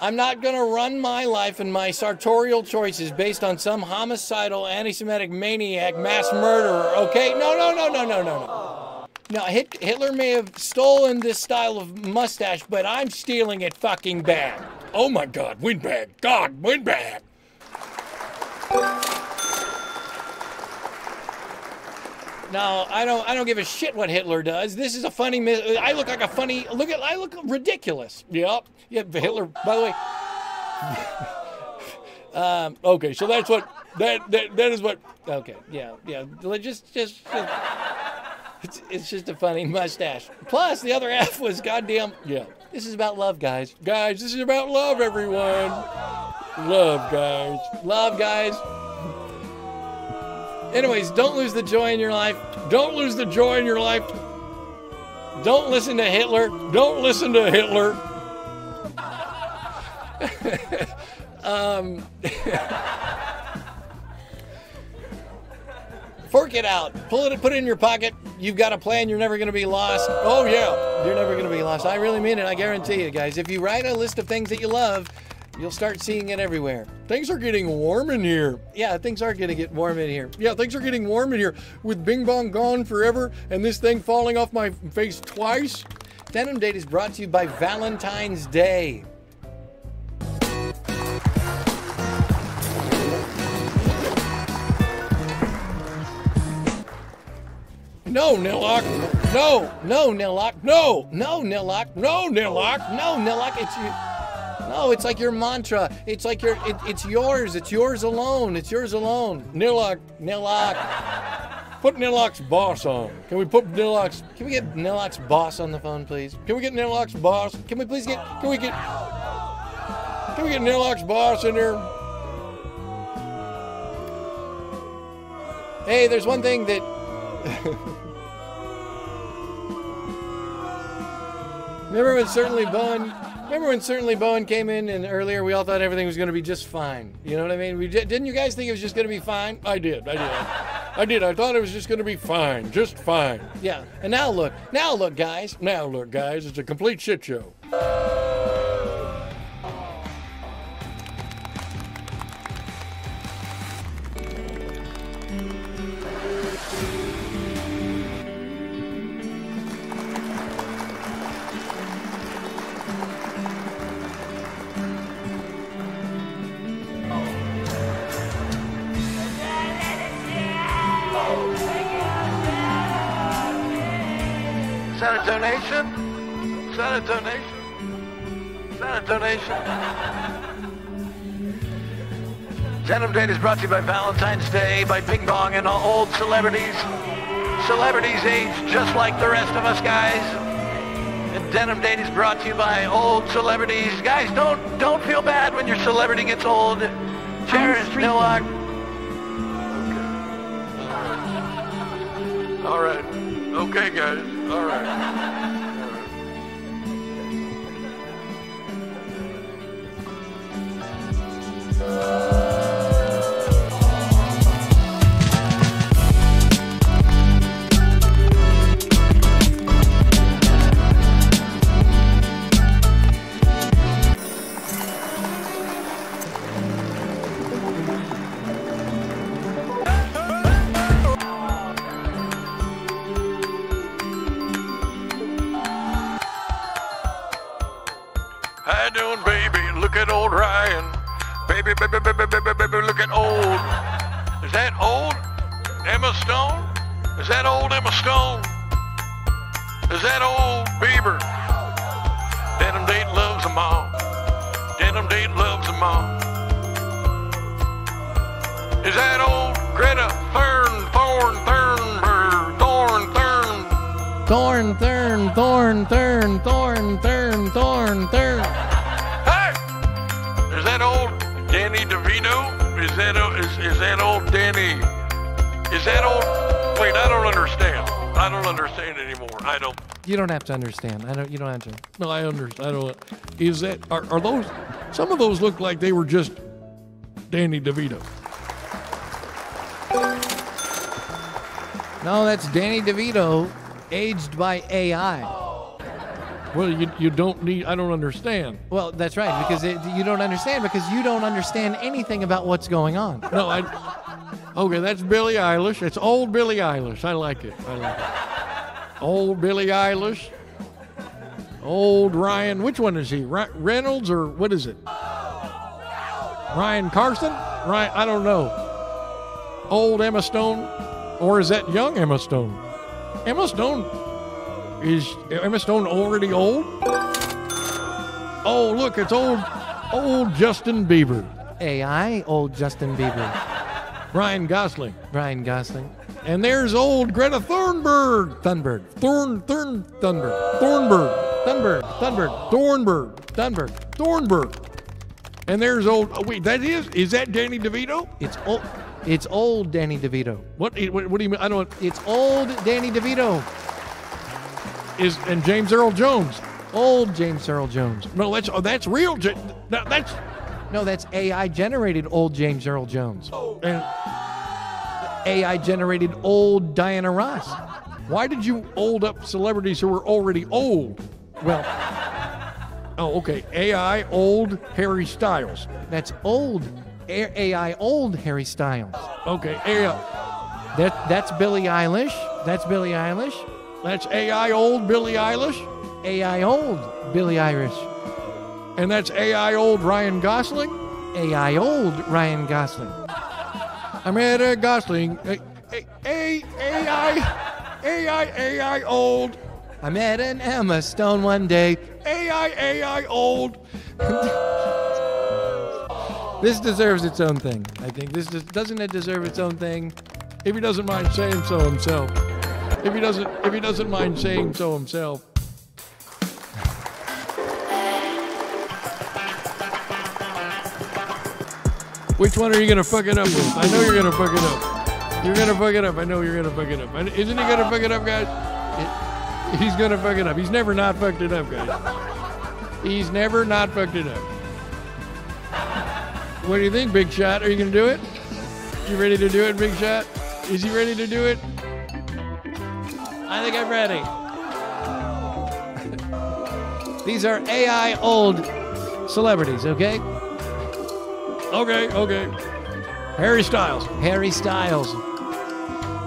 I'm not going to run my life and my sartorial choices based on some homicidal, anti-Semitic maniac, mass murderer. Okay? No, no, no, no, no, no, no. Now, Hit- Hitler may have stolen this style of mustache, but I'm stealing it fucking bad. Oh my God, windbag. God, windbag. No, I don't. I don't give a shit what Hitler does. This is a funny. I look like a funny. Look at. I look ridiculous. Yep. Yeah, Hitler. By the way, um, Okay, so that's what that that, that is what Okay, yeah, yeah. Just, just, just it's, it's just a funny mustache. Plus, the other half was goddamn. yeah. This is about love, guys. Guys, this is about love, everyone. Love, guys. Love, guys. Anyways, don't lose the joy in your life. Don't lose the joy in your life. Don't listen to Hitler. Don't listen to Hitler. Um, Fork it out. Pull it. Put it in your pocket. You've got a plan. You're never going to be lost. Oh yeah. You're never going to be lost. I really mean it. I guarantee you, guys. If you write a list of things that you love, you'll start seeing it everywhere. Things are getting warm in here. Yeah, things are going to get warm in here. Yeah, things are getting warm in here. With Bing Bong gone forever and this thing falling off my face twice. Denim Date is brought to you by Valentine's Day. No, Nillock. No. No, Nillock. No. No, Nillock. No, Nillock. No, Nillock. It's you. No, it's like your mantra. It's like your. It, it's yours. It's yours alone. It's yours alone. Nillock. Nillock. Put Nillock's boss on. Can we put Nillock's Can we get Nillock's boss on the phone, please? Can we get Nillock's boss? Can we please get? Can we get Can we get Nillock's boss in here? Hey, there's one thing that. Remember when certainly Bowen Remember when certainly Bowen came in and earlier we all thought everything was going to be just fine. You know what I mean? We di- didn't you guys think it was just going to be fine? I did. I did. I did. I thought it was just going to be fine. Just fine. Yeah. And now look, now look, guys. Now, look, guys, it's a complete shit show. Is brought to you by Valentine's Day, by Bing Bong, and all old celebrities. Celebrities age just like the rest of us guys. And Denim Date is brought to you by old celebrities. Guys, don't don't feel bad when your celebrity gets old. Cherish freaking. Nowak. All right. Okay, guys. All right. How you doing, baby? Look at old Ryan. Baby, baby, baby, baby, baby, look at old. Is that old Emma Stone? Is that old Emma Stone? Is that old Bieber? Denim Date loves them all. Denim Date loves them all. Is that old Greta Thorn, Thorn, Thornberg, Thorn, Thorn? Thorn, thorn, thorn, thorn, thorn, thorn, thorn, thorn. That o- is, is that old Danny? Is that old? Wait, I don't understand. I don't understand anymore. I don't. You don't have to understand. I don't. You don't have to. No, I understand. I don't. Is that are, are those? Some of those look like they were just Danny DeVito. No, that's Danny DeVito, aged by AI. Well, you you don't need. I don't understand. Well, that's right because it, you don't understand because you don't understand anything about what's going on. No, I. Okay, that's Billie Eilish. It's old Billie Eilish. I like it. I like it. Old Billie Eilish. Old Ryan. Which one is he? Reynolds or what is it? Ryan Carson? Ryan. I don't know. Old Emma Stone, or is that young Emma Stone? Emma Stone. Is Emma Stone already old? Oh, look, it's old, old Justin Bieber. AI, old Justin Bieber, Ryan Gosling. Ryan Gosling, And there's old Greta Thunberg. Thunberg, Thorn, Thorn, Thunberg. Thornberg. Thunberg, Thunberg, Thornberg. Thunberg. Thornberg. And there's old. Oh, wait, that is. Is that Danny DeVito? It's old. It's old Danny DeVito. What? What, what do you mean? I don't. It's old Danny DeVito. Is and James Earl Jones? Old James Earl Jones. No, that's oh, that's real. No, that's No, that's AI generated old James Earl Jones. and AI generated old Diana Ross. why did you old up celebrities who were already old? Well, Oh, okay. AI old Harry Styles. that's old A- AI old Harry Styles. Okay, AI. That that's Billie Eilish. That's Billie Eilish. That's AI old Billie Eilish, AI old Billie Eilish. and that's AI old Ryan Gosling. AI old Ryan Gosling. I met a Gosling. A, a, a, AI, AI, AI old. I met an Emma Stone one day. AI, AI old. This deserves its own thing. I think this does, doesn't it deserve its own thing? If he doesn't mind saying so himself. If he doesn't, if he doesn't mind saying so himself. Which one are you gonna fuck it up with? I know you're gonna fuck it up. You're gonna fuck it up. I know you're gonna fuck it up. Isn't he gonna fuck it up, guys? He's gonna fuck it up. He's never not fucked it up, guys. He's never not fucked it up. What do you think, Big Shot? Are you to do it? You ready to do it, Big Shot? Is he ready to do it? I think I'm ready. These are AI old celebrities, okay? Okay, okay. Harry Styles. Harry Styles.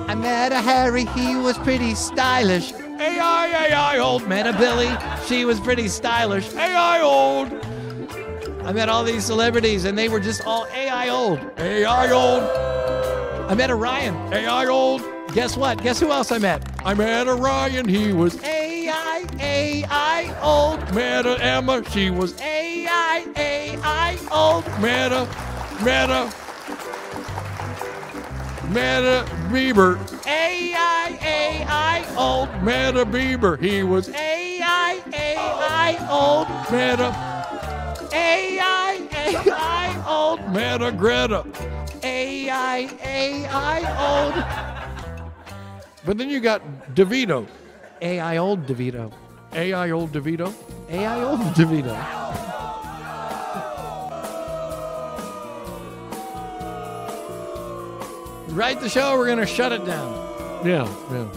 I met a Harry, he was pretty stylish. AI, AI old. Met a Billy, she was pretty stylish. AI old. I met all these celebrities and they were just all AI old. AI old. I met a Ryan. AI old. Guess what? Guess who else I met? I met a Ryan. He was AI, AI old. Met a Emma. She was AI, AI old. Met a, met a, met a Bieber. AI, AI old. Met a Bieber. He was AI, AI old. Met a, AI, AI old. Met a Greta. AI, AI old. But then you got DeVito. AI old DeVito. AI old DeVito. AI old DeVito. Write the show, we're gonna shut it down. Yeah, yeah.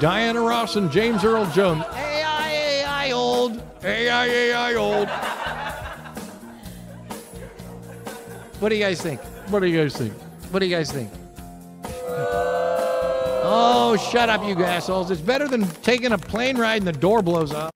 Diana Ross and James Earl Jones. AI, AI old. AI, AI old. What do you guys think? What do you guys think? What do you guys think? Oh, shut up, you assholes. It's better than taking a plane ride and the door blows up.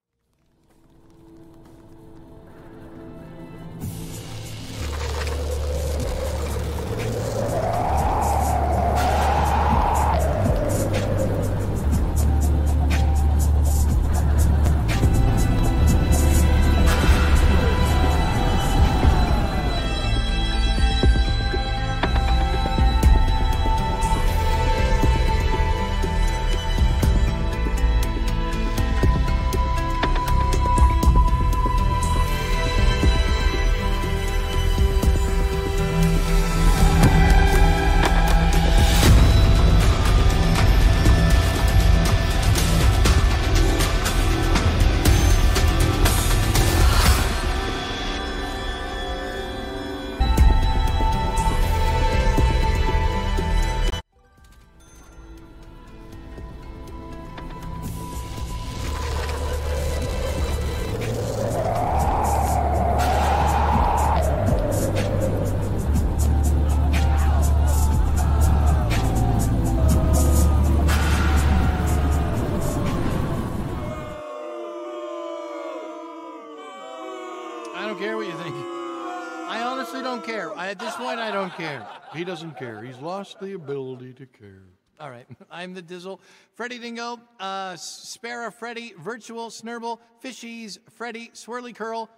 He doesn't care. He's lost the ability to care. All right. I'm the Dizzle. Freddy Dingo, uh, Sparrow Freddy, Virtual, Snurble, Fishies, Freddy, Swirly Curl.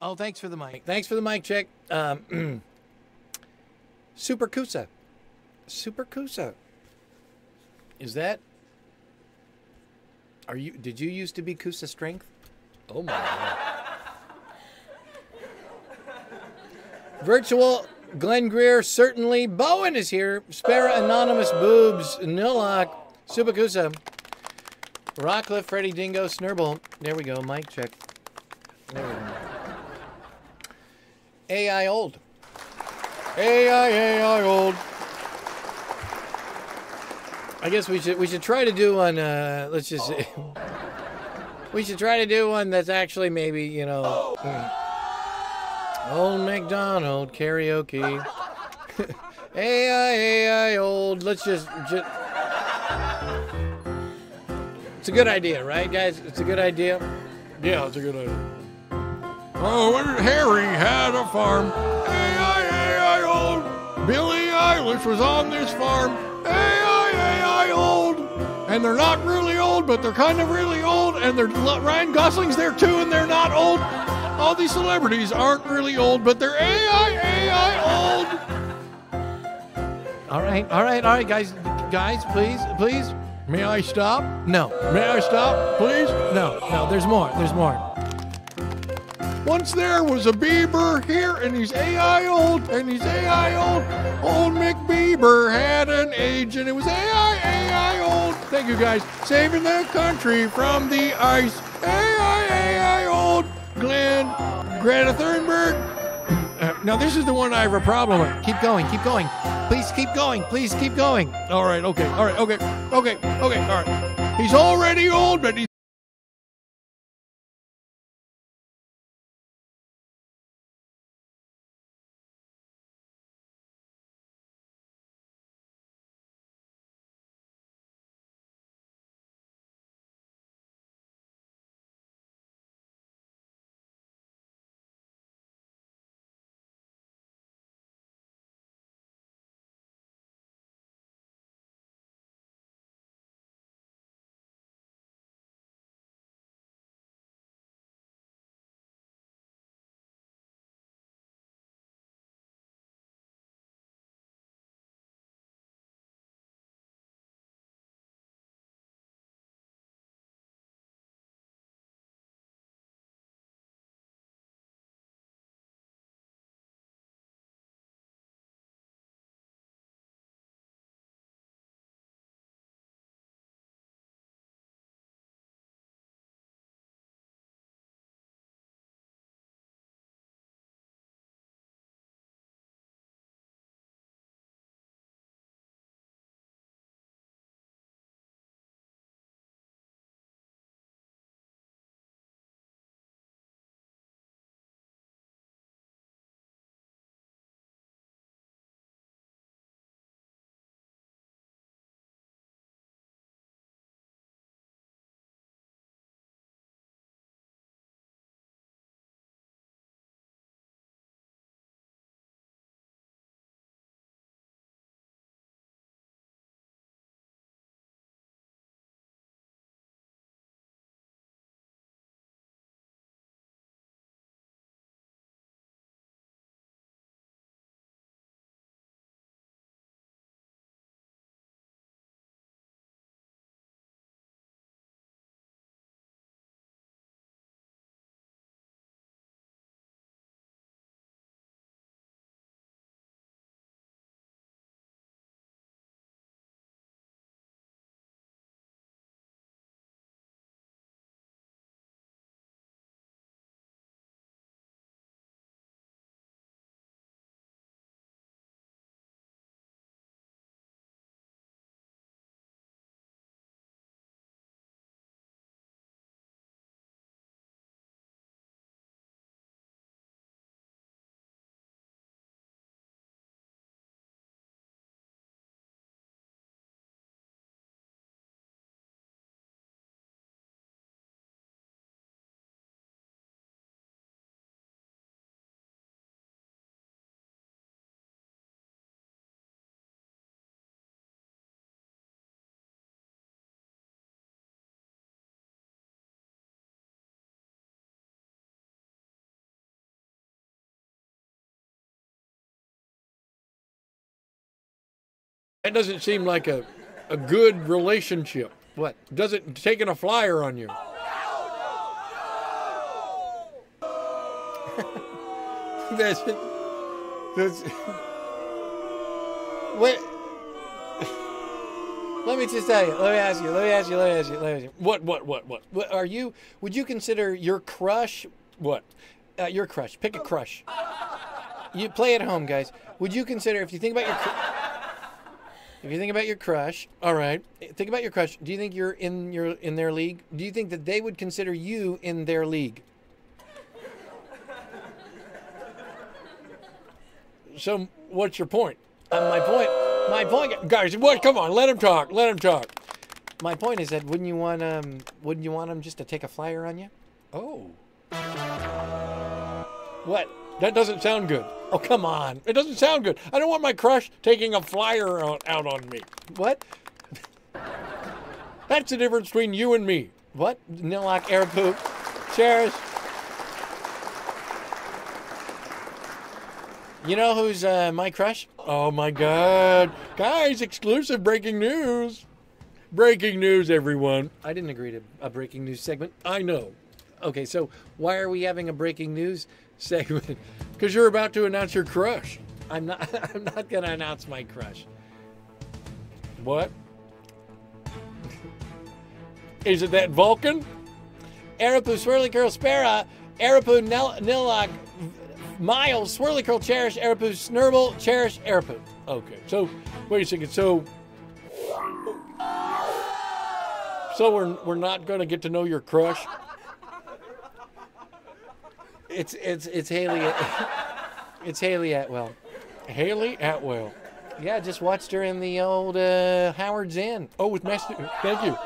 Oh, thanks for the mic. Thanks for the mic check. Um, Super Kusa. Super Kusa. Is that? Are you? Did you used to be Kusa Strength? Oh my god. Virtual Glenn Greer, certainly. Bowen is here. Sparrow Anonymous Boobs, Nillock, Subakusa, Rockcliffe, Freddy Dingo, Snurble. There we go. Mic check. There we go. AI old. AI, AI old. I guess we should we should try to do one. Uh, let's just say we should try to do one that's actually maybe you know. hmm. Old McDonald karaoke. AI, AI, old. Let's just, just. It's a good idea, right, guys? It's a good idea. Yeah, it's a good idea. Oh, when Harry had a farm. AI, AI, old. Billie Eilish was on this farm. AI, AI, old. And they're not really old, but they're kind of really old. And they're Ryan Gosling's there too, and they're not old. All these celebrities aren't really old, but they're AI, AI old. All right, all right, all right, guys, guys, please, please. May I stop? No. May I stop, please? No, no. There's more. There's more. Once there was a Bieber here, and he's AI old, and he's AI old. Old McBieber had an age, and it was AI, AI old. Thank you, guys. Saving the country from the ice. AI, hey, hey, old Glenn, Greta Thunberg. Uh, now this is the one I have a problem with. Keep going, keep going. Please keep going. Please keep going. All right, okay, all right, okay, okay, okay, all right. He's already old, but he's That doesn't seem like a, a good relationship. What? Doesn't taking a flyer on you. That's, that's, what? Let me just tell you. Let me ask you. Let me ask you. Let me ask you. Let me ask you. What? What? What? What? What are you? Would you consider your crush? What? Uh, your crush. Pick a crush. You play at home, guys. Would you consider if you think about your if you think about your crush? All right. Think about your crush. Do you think you're in your in their league? Do you think that they would consider you in their league? So, what's your point? Uh, my point. My point. Guys, what? Come on, let him talk. Let him talk. My point is that wouldn't you want um wouldn't you want them just to take a flyer on you? Oh, What? that doesn't sound good. Oh come on. It doesn't sound good. I don't want my crush taking a flyer out, out on me. What? That's the difference between you and me. What? Nilak air poop. Cherish. You know who's uh, my crush? Oh my God. Guys, exclusive breaking news. Breaking news, everyone. I didn't agree to a breaking news segment. I know. Okay, so why are we having a breaking news segment? Because you're about to announce your crush. I'm not. I'm not gonna announce my crush. What? Is it that Vulcan? Arapu Swirly Curl Spera, Arapu Nil- Nilok, Miles Swirly Curl Cherish, Arapu Snurble Cherish, Arapu. Okay, so wait a second. So, so we're we're not gonna get to know your crush. It's it's it's Hayley. It's Hayley Atwell. Hayley Atwell. Yeah, just watched her in the old uh, Howards End. Oh, with Matthew. Thank you,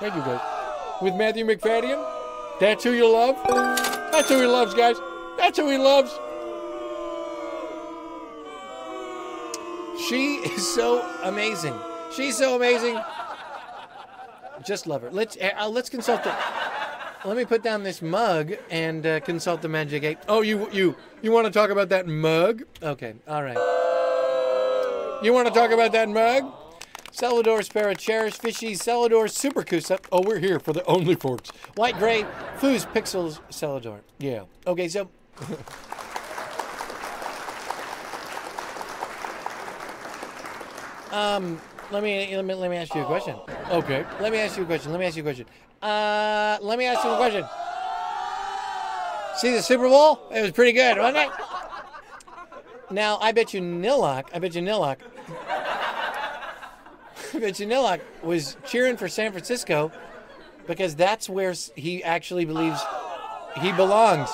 thank you, guys. With Matthew Macfadyen. That's who you love. That's who he loves, guys. That's who he loves. She is so amazing. She's so amazing. Just love her. Let's uh, let's consult the. Let me put down this mug and uh, consult the magic eight. Oh, you you you want to talk about that mug? Okay, all right. You want to talk about that mug? Celador Sparrow Cherish Fishy Celador Super Kusa. Oh, we're here for the only forks. White Gray Foos Pixels Celador. Yeah. Okay, so. um, let me let me let me ask you a question. Okay. Let me ask you a question. Let me ask you a question. Uh, let me ask you a question. See the Super Bowl? It was pretty good, wasn't it? Now, I bet you Nilok, I bet you Nilok, I bet you Nilok was cheering for San Francisco because that's where he actually believes he belongs.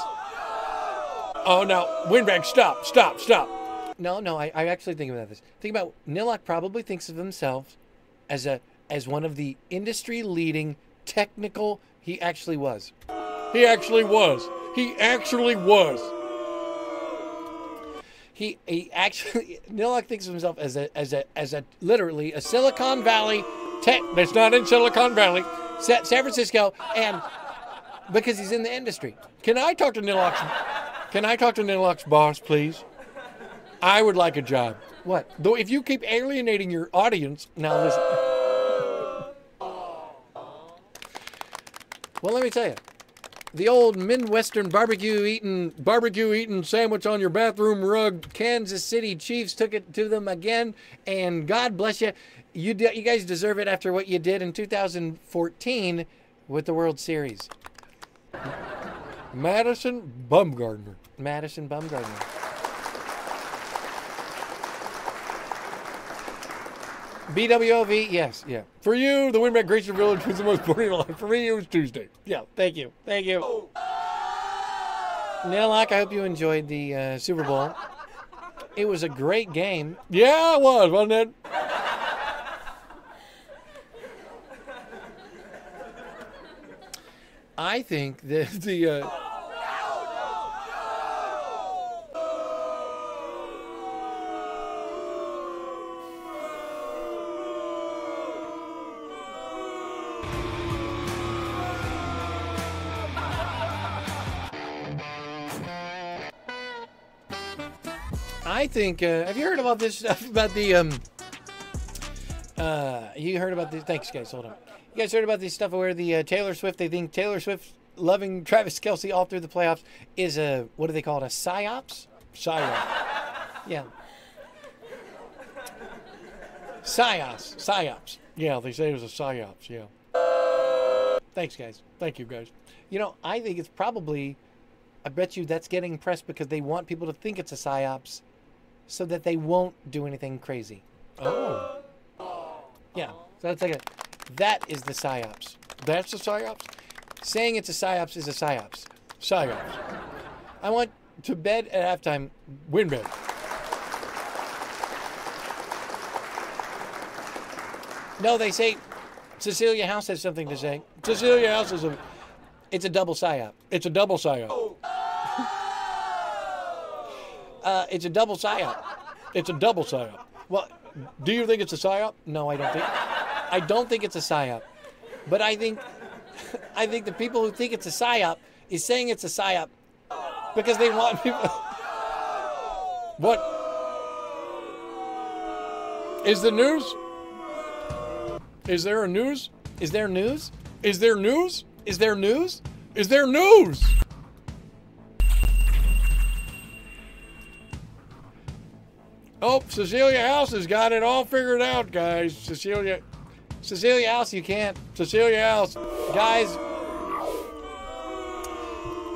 Oh, no. Windbag, stop, stop, stop. No, no, I, I actually think about this. Think about Nilok probably thinks of himself as a as one of the industry leading technical he actually was. He actually was. He actually was. He he actually Nilok thinks of himself as a as a as a literally a Silicon Valley tech That's not in Silicon Valley. Sa- San Francisco and because he's in the industry. Can I talk to Nilok's? Can I talk to Nilok's boss, please? I would like a job. What? Though, if you keep alienating your audience, Now listen. Well, let me tell you. The old Midwestern barbecue eating barbecue eating sandwich on your bathroom rug. Kansas City Chiefs took it to them again, and God bless you. You de- you guys deserve it after what you did in 2014 with the World Series. Madison Bumgardner. Madison Bumgarner. BWOV, yes, yeah. For you, the Windbag Grayson Village was the most boring life. For me, it was Tuesday. Yeah, thank you. Thank you. Nilok, I hope you enjoyed the uh, Super Bowl. It was a great game. Yeah, it was, wasn't it? I think that the uh, I think. Uh, have you heard about this stuff about the um? Uh, you heard about this? Thanks, guys. Hold on. You guys heard about this stuff where the uh, Taylor Swift? They think Taylor Swift loving Travis Kelce all through the playoffs is a what do they call it? A psyops? Psyop. Yeah. Psyops. Psyops. Yeah, they say it was a psyops. Yeah. Thanks, guys. Thank you, guys. You know, I think it's probably. I bet you that's getting pressed because they want people to think it's a psyops, so that they won't do anything crazy. Oh, Yeah. So that's like a. That is the psyops. that's the psyops. Saying it's a psyops is a psyops. Psyops. I want to bed at halftime. Win bed. No, they say Cecilia House has something to say. Cecilia House is a. It's a double psyop. It's a double psyop. Uh, it's a double psyop. It's a double psyop. Well, Do you think it's a psyop? no, I don't think. I don't think it's a psyop, but I think, I think the people who think it's a psyop is saying it's a psyop because they want people. What? Is the news? Is there a news? Is there news? Is there news? Is there news? Is there news? Oh, Cecilia House has got it all figured out, guys. Cecilia, Cecilia House, you can't. Cecilia House. Guys,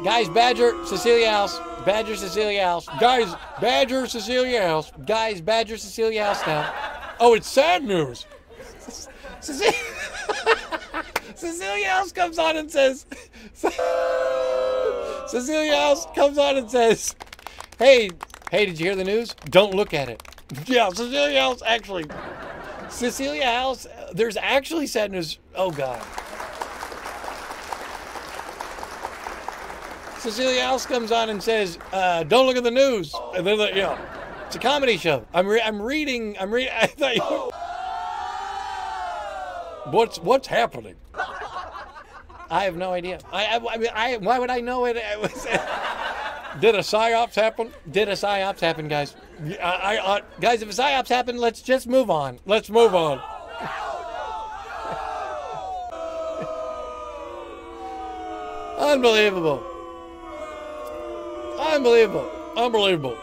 Guys, Badger Cecilia House. Badger Cecilia House. Guys, Badger Cecilia House. Guys, Badger Cecilia House now. Oh, it's sad news. Cecilia, House comes on and says, Cecilia House comes on and says, Hey, hey, did you hear the news? Don't look at it. Yeah, Cecilia House actually. Cecilia House, there's actually sad news. Oh, God. Cecilia House comes on and says, uh, "Don't look at the news." And then, like, yeah, it's a comedy show. I'm re- I'm reading. I'm reading. I thought you. What's what's happening? I have no idea. I, I, I mean, I why would I know it? it was, did a psyops happen? Did a psyops happen, guys? I, I, uh, guys, if a psyops happened, let's just move on. Let's move on. Unbelievable. Unbelievable. Unbelievable.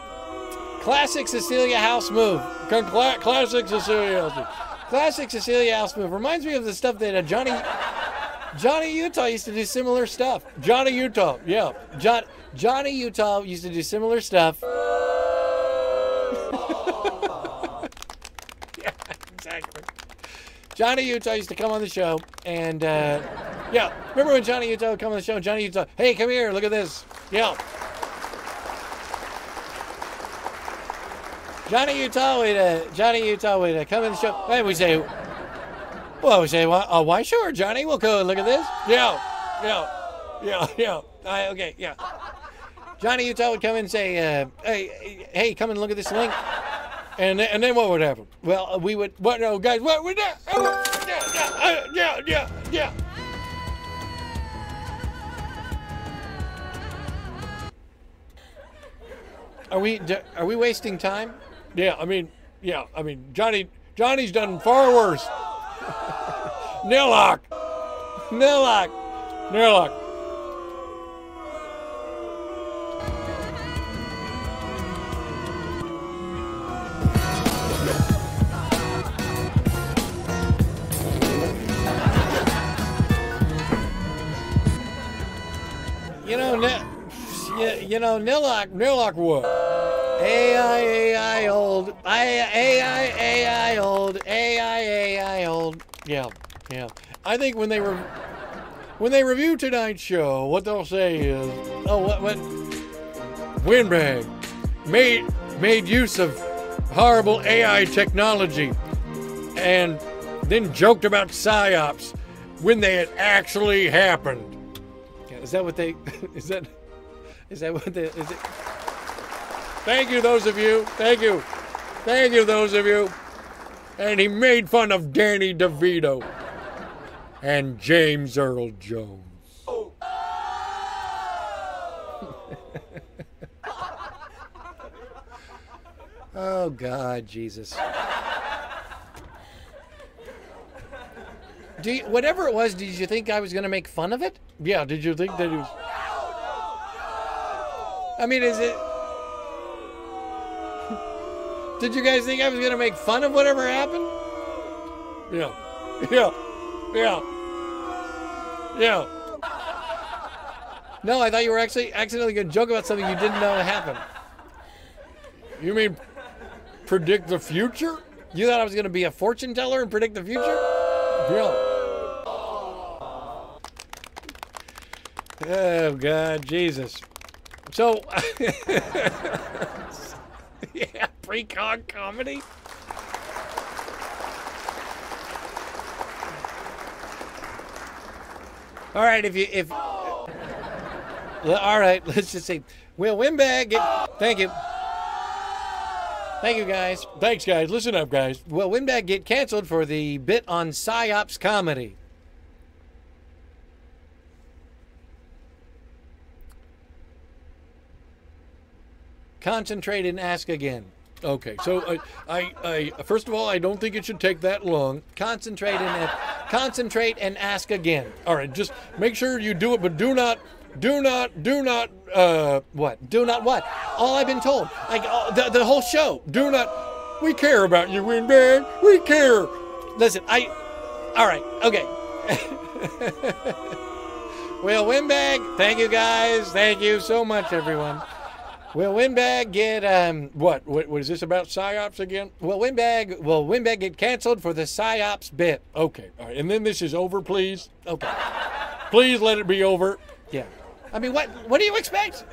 Classic Cecilia House move. Cla- Classic Cecilia House move. Classic Cecilia House move. Reminds me of the stuff that uh, Johnny Johnny Utah used to do similar stuff. Johnny Utah, yeah. John, Johnny Utah used to do similar stuff. yeah, exactly. Johnny Utah used to come on the show, and uh, yeah, remember when Johnny Utah would come on the show? Johnny Utah, hey, come here, look at this. Yeah. Johnny Utah would uh, Johnny Utah would uh, come in the show, and we say, well, we say, why, uh, why sure, Johnny, we'll go look at this. Yeah, yeah, yeah, yeah. I, okay, yeah. Johnny Utah would come in and say, uh, hey, hey, come and look at this link. And then, and then what would happen? Well, we would, what, no, guys, what would that? Oh, yeah, yeah, uh, yeah, yeah, yeah. Are we, are we wasting time? Yeah, I mean, yeah, I mean, Johnny, Johnny's done far worse. Nilok! Nilok! Nilok! You know, you, you know, Nilok, Nilok what? AI, AI, old. I, AI, AI, old. AI, AI, old. Yeah, yeah. I think when they were, when they review tonight's show, what they'll say is, oh, what, what? Windbag made made use of horrible AI technology, and then joked about psyops when they had actually happened. Yeah, is that what they? Is that? Is that what they? Is it? Thank you, those of you. Thank you. Thank you, those of you. And he made fun of Danny DeVito and James Earl Jones. oh, God, Jesus. Do you, whatever it was, did you think I was going to make fun of it? Yeah, did you think that it was. I mean, is it. Did you guys think I was going to make fun of whatever happened? Yeah. Yeah. Yeah. Yeah. No, I thought you were actually accidentally going to joke about something you didn't know happened. You mean predict the future? You thought I was going to be a fortune teller and predict the future? Yeah. Oh, God, Jesus. So, yeah, pre-con comedy. All right, if you if all right, let's just say Will Windbag. Get, thank you. Thank you, guys. Thanks, guys. Listen up, guys. Will Windbag get canceled for the bit on psyops comedy? Concentrate and ask again. Okay, so I, I, I, first of all, I don't think it should take that long. Concentrate and concentrate and ask again. All right, just make sure you do it, but do not, do not, do not, uh, what? Do not what? All I've been told, like uh, the the whole show. Do not. We care about you, Windbag. We care. Listen, I. All right, okay. Will Windbag, thank you guys. Thank you so much, everyone. Will Windbag get um what? What, is this about psyops again? Will Windbag will Windbag get canceled for the psyops bit? Okay, all right, and then this is over, please. Okay. Please let it be over. Yeah. I mean, what what do you expect?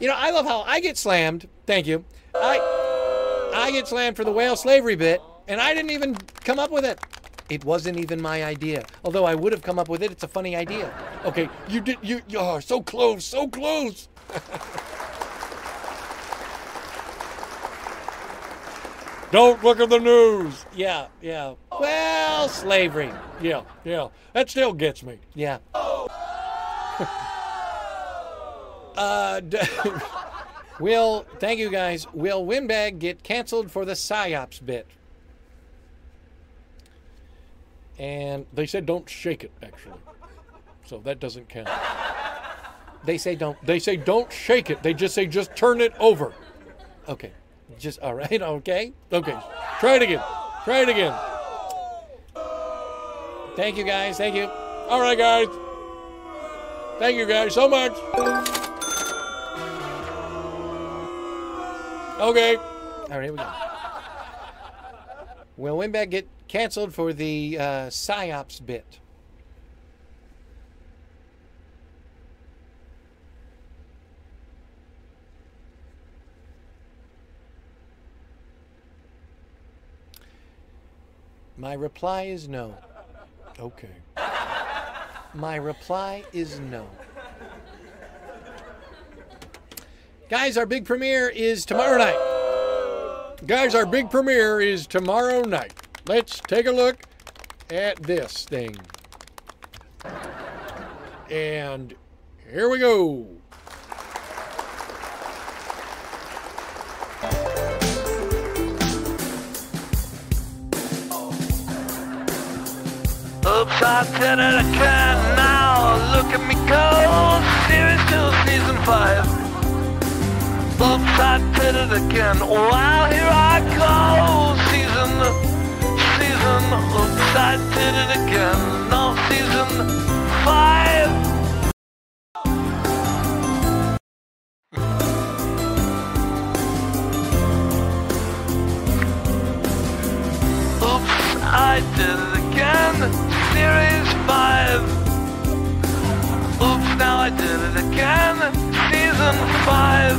You know, I love how I get slammed. Thank you. I I get slammed for the whale slavery bit, and I didn't even come up with it. It wasn't even my idea. Although I would have come up with it. It's a funny idea. Okay, you did. You, you are so close, so close. Don't look at the news. Yeah, yeah. Well, slavery. Yeah, yeah. That still gets me. Yeah. uh, d- will, thank you guys. Will Windbag get canceled for the PSYOPs bit? And they said don't shake it, actually. So that doesn't count. They say don't. They say don't shake it. They just say just turn it over. Okay. Just, all right, okay. Okay, try it again. Try it again. Thank you guys. Thank you. All right, guys. Thank you guys so much. Okay. All right, here we go. Will Windbag get canceled for the uh, PSYOPs bit? My reply is no. Okay. My reply is no. Guys, our big premiere is tomorrow night. Guys, our big premiere is tomorrow night. Let's take a look at this thing. And here we go. Bartender, I can now. Look at me go. Series 2, Season 5. Lopsided again. Wow, here I go. Season, season, lopsided again. Now, Season 5. I did it again. Season 5.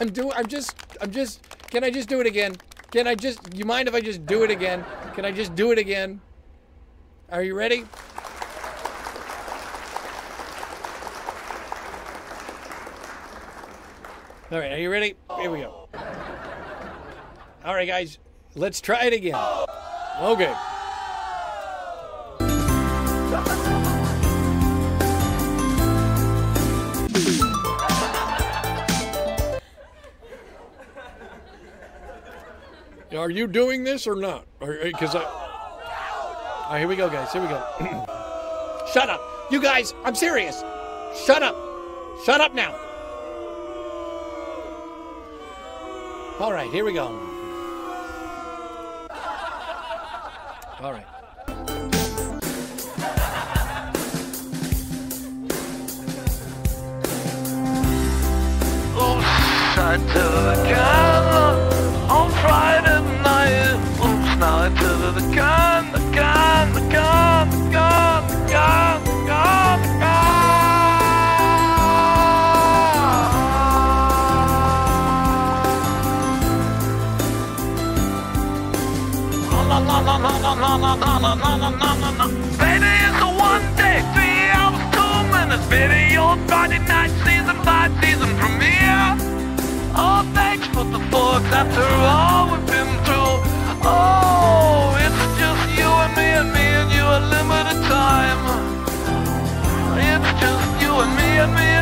I'm doing. I'm just. I'm just. Can I just do it again? Can I just? You mind if I just do it again? Can I just do it again? Are you ready? All right. Are you ready? Here we go. All right, guys. Let's try it again. Okay. Are you doing this or not? Because I. All right, here we go, guys. Here we go. Shut up. You guys, I'm serious. Shut up. Shut up now. All right, here we go. All right. Did it again. On Friday night. Oops, now I did it Baby, it's a one day, three hours, two minutes. Baby, your Friday night season five season premiere. Oh, thanks for the forks after all we've been through. Oh, it's just you and me and me and you a limited time. It's just you and me and me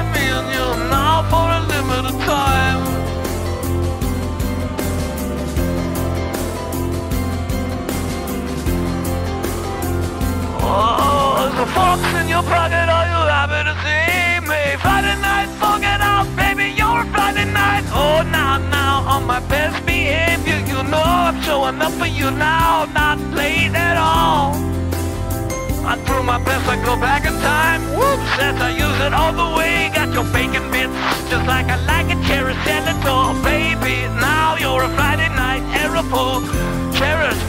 Oh, oh fox in your pocket, are you happy to see me? Friday night, forget out, baby, you're a Friday night. Oh, now, now, on my best behavior, you know I'm showing up for you now, not late at all. I my back in time. I use it all the way. Got your bacon bits, just like I like it. Cherry salad, baby, now you're a Friday night.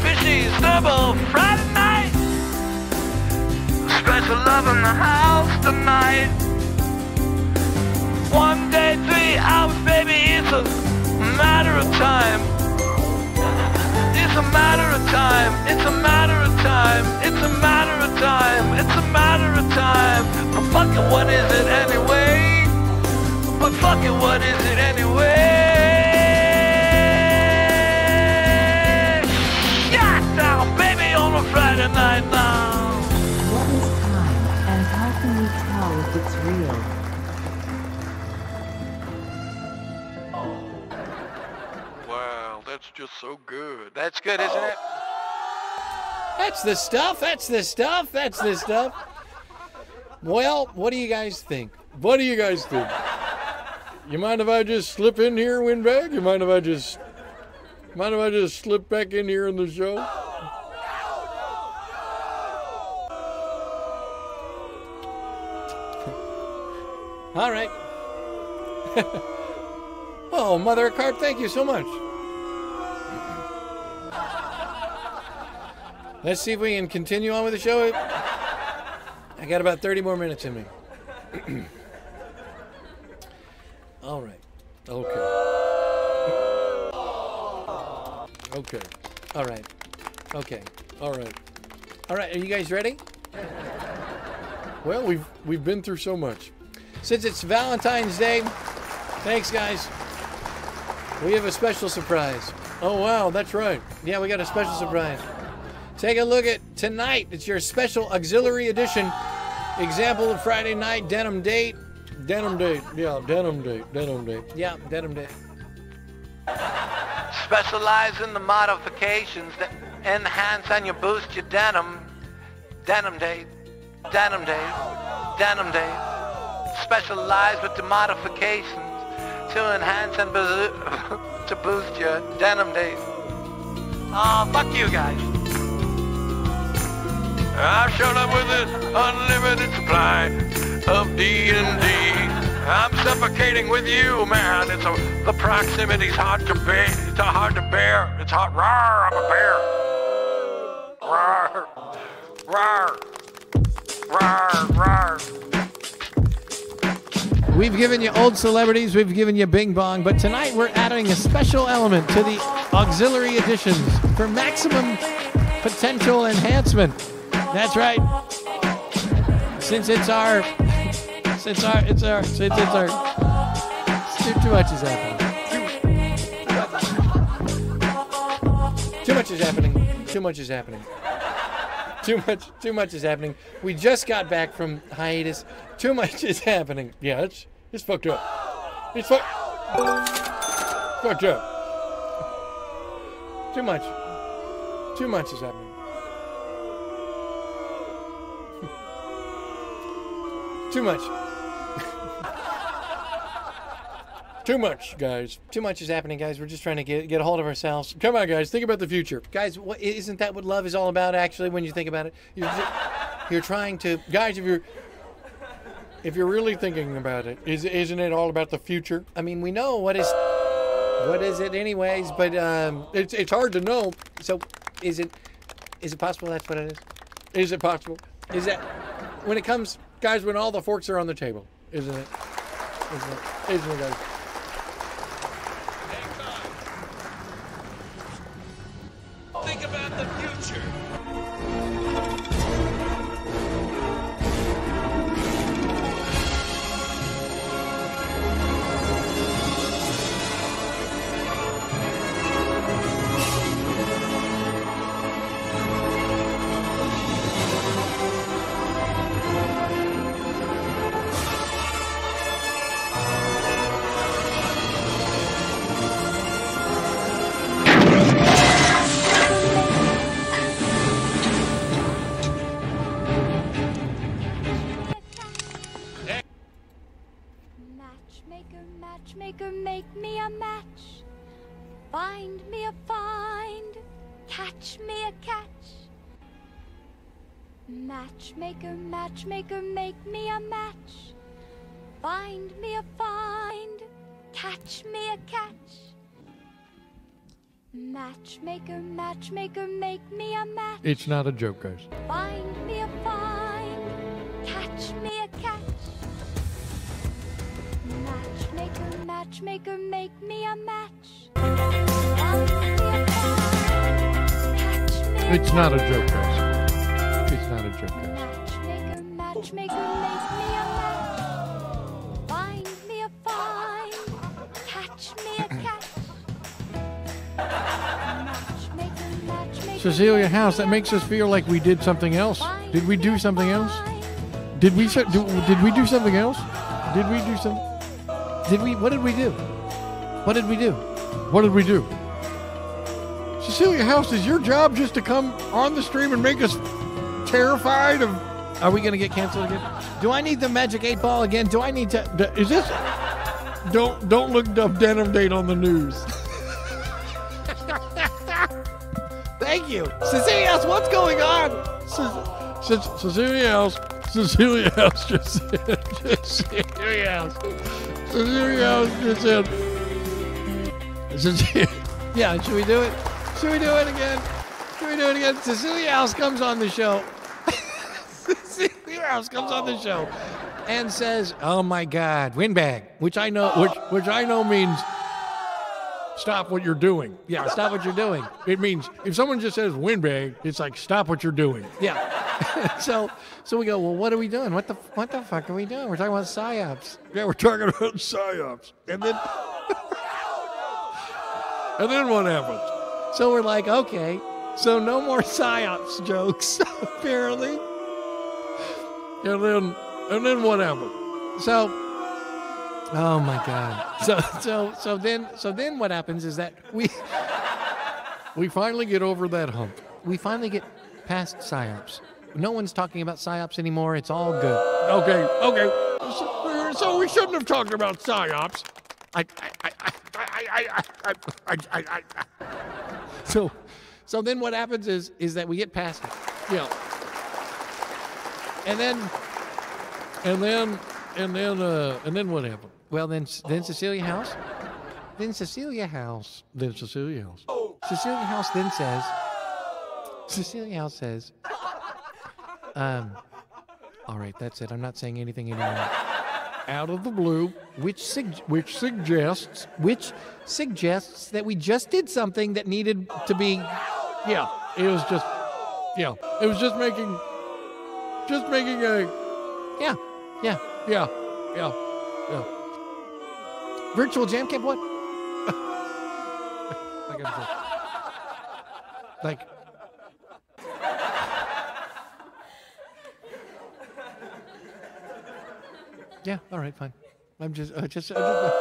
Fishy, stubble, Friday. Special love in the house tonight. One day, three hours, baby, it's a matter of time. It's a matter of time. It's a matter of time. It's a matter of time. It's a matter of time. But fuck it, what is it anyway? But fuck it, what is it anyway? Just so good. That's good, isn't it? That's the stuff. That's the stuff. That's the stuff. Well, what do you guys think? What do you guys think? You mind if I just slip in here, Windbag? You mind if I just mind if I just slip back in here in the show? All right. oh, Mother of Carp, thank you so much. Let's see if we can continue on with the show. I got about 30 more minutes in me. All right. Okay. Okay. All right. Okay. All right. All right. Are you guys ready? Well, we've we've been through so much. Since it's Valentine's Day, thanks guys. We have a special surprise. Oh wow, that's right. Yeah, we got a special surprise. Take a look at tonight. It's your special auxiliary edition example of Friday night denim date. Denim date. Yeah, denim date. Denim date. Yeah, denim date. Specialize in the modifications that enhance and you boost your denim. Denim date. denim date. denim date. Specialize with the modifications to enhance and to boost your denim days. Oh, fuck you guys. I've shown up with an unlimited supply of D&D. I'm suffocating with you, man. It's a, the proximity's hard to bear. It's hard to bear. It's hot. Rawr, I'm a bear. Rawr. Rawr. Rawr. We've given you old celebrities, we've given you Bing Bong, but tonight we're adding a special element to the auxiliary editions for maximum potential enhancement. That's right. Since it's our, since our, it's our, since it's our, too, too much is happening. Too much is happening. Too much is happening. Too much, too much is happening. We just got back from hiatus. Too much is happening. Yeah, it's it's fucked up. It's fucked. Fucked up. Too much. Too much is happening. Too much. Too much, guys. Too much is happening, guys. We're just trying to get get a hold of ourselves. Come on, guys. Think about the future, guys. What, isn't that what love is all about? Actually, when you think about it, you're, ju- you're trying to, guys. If you're if you're really thinking about it, is isn't it all about the future? I mean, we know what is what is it, anyways, but um, it's it's hard to know. So, is it is it possible that's what it is? Is it possible? Is that when it comes, guys? When all the forks are on the table, isn't it? Isn't it? Isn't it, guys? Matchmaker, matchmaker, make me a match. It's not a joke, guys. Find me a find, catch me a catch. Matchmaker, matchmaker, make me a match. Find me a find, catch me a It's not a joke, guys. It's not a joke, guys. Matchmaker, matchmaker, make me a match. Cecilia House, that makes us feel like we did something else. Did we do something else? Did we did we do something else? Did we do some Did we what did we do? What did we do? What did we do? Cecilia House, is your job just to come on the stream and make us terrified of Are we going to get canceled again? Do I need the magic 8 ball again? Do I need to Is this Don't don't look up denim date on the news. Thank you. Cecilia what's going on? Ce- Ce- Cecilia House. Cecilia House just said. Cecilia House. Cecilia. Cecilia. Yeah, should we do it? Should we do it again? Should we do it again? Cecilia House comes on the show. Cecilia House comes on the show and says, "Oh my God, windbag," which I know, which which I know means stop what you're doing. Yeah, stop what you're doing. It means if someone just says windbag, it's like stop what you're doing. Yeah. so so we go, well, what are we doing? What the what the fuck are we doing? We're talking about psyops. Yeah, we're talking about psyops. And then And then what happens? So we're like, okay, so no more psyops jokes, apparently. And then and then what happened? So Oh my God. So so so then so then what happens is that we we finally get over that hump. We finally get past psyops. No one's talking about psyops anymore. It's all good. Okay, okay. So, so we shouldn't have talked about psyops. I I I I I I I, I, I. So so then what happens is is that we get past it. You know. And then and then and then uh, and then what happened? Well then then Cecilia House then Cecilia House then Cecilia House. Cecilia House then says Cecilia House says um all right that's it. I'm not saying anything anymore. Out of the blue which sug- which suggests which suggests that we just did something that needed to be yeah it was just yeah it was just making just making a yeah yeah yeah yeah yeah virtual jam camp what like, like yeah all right fine i'm just uh, just, uh, just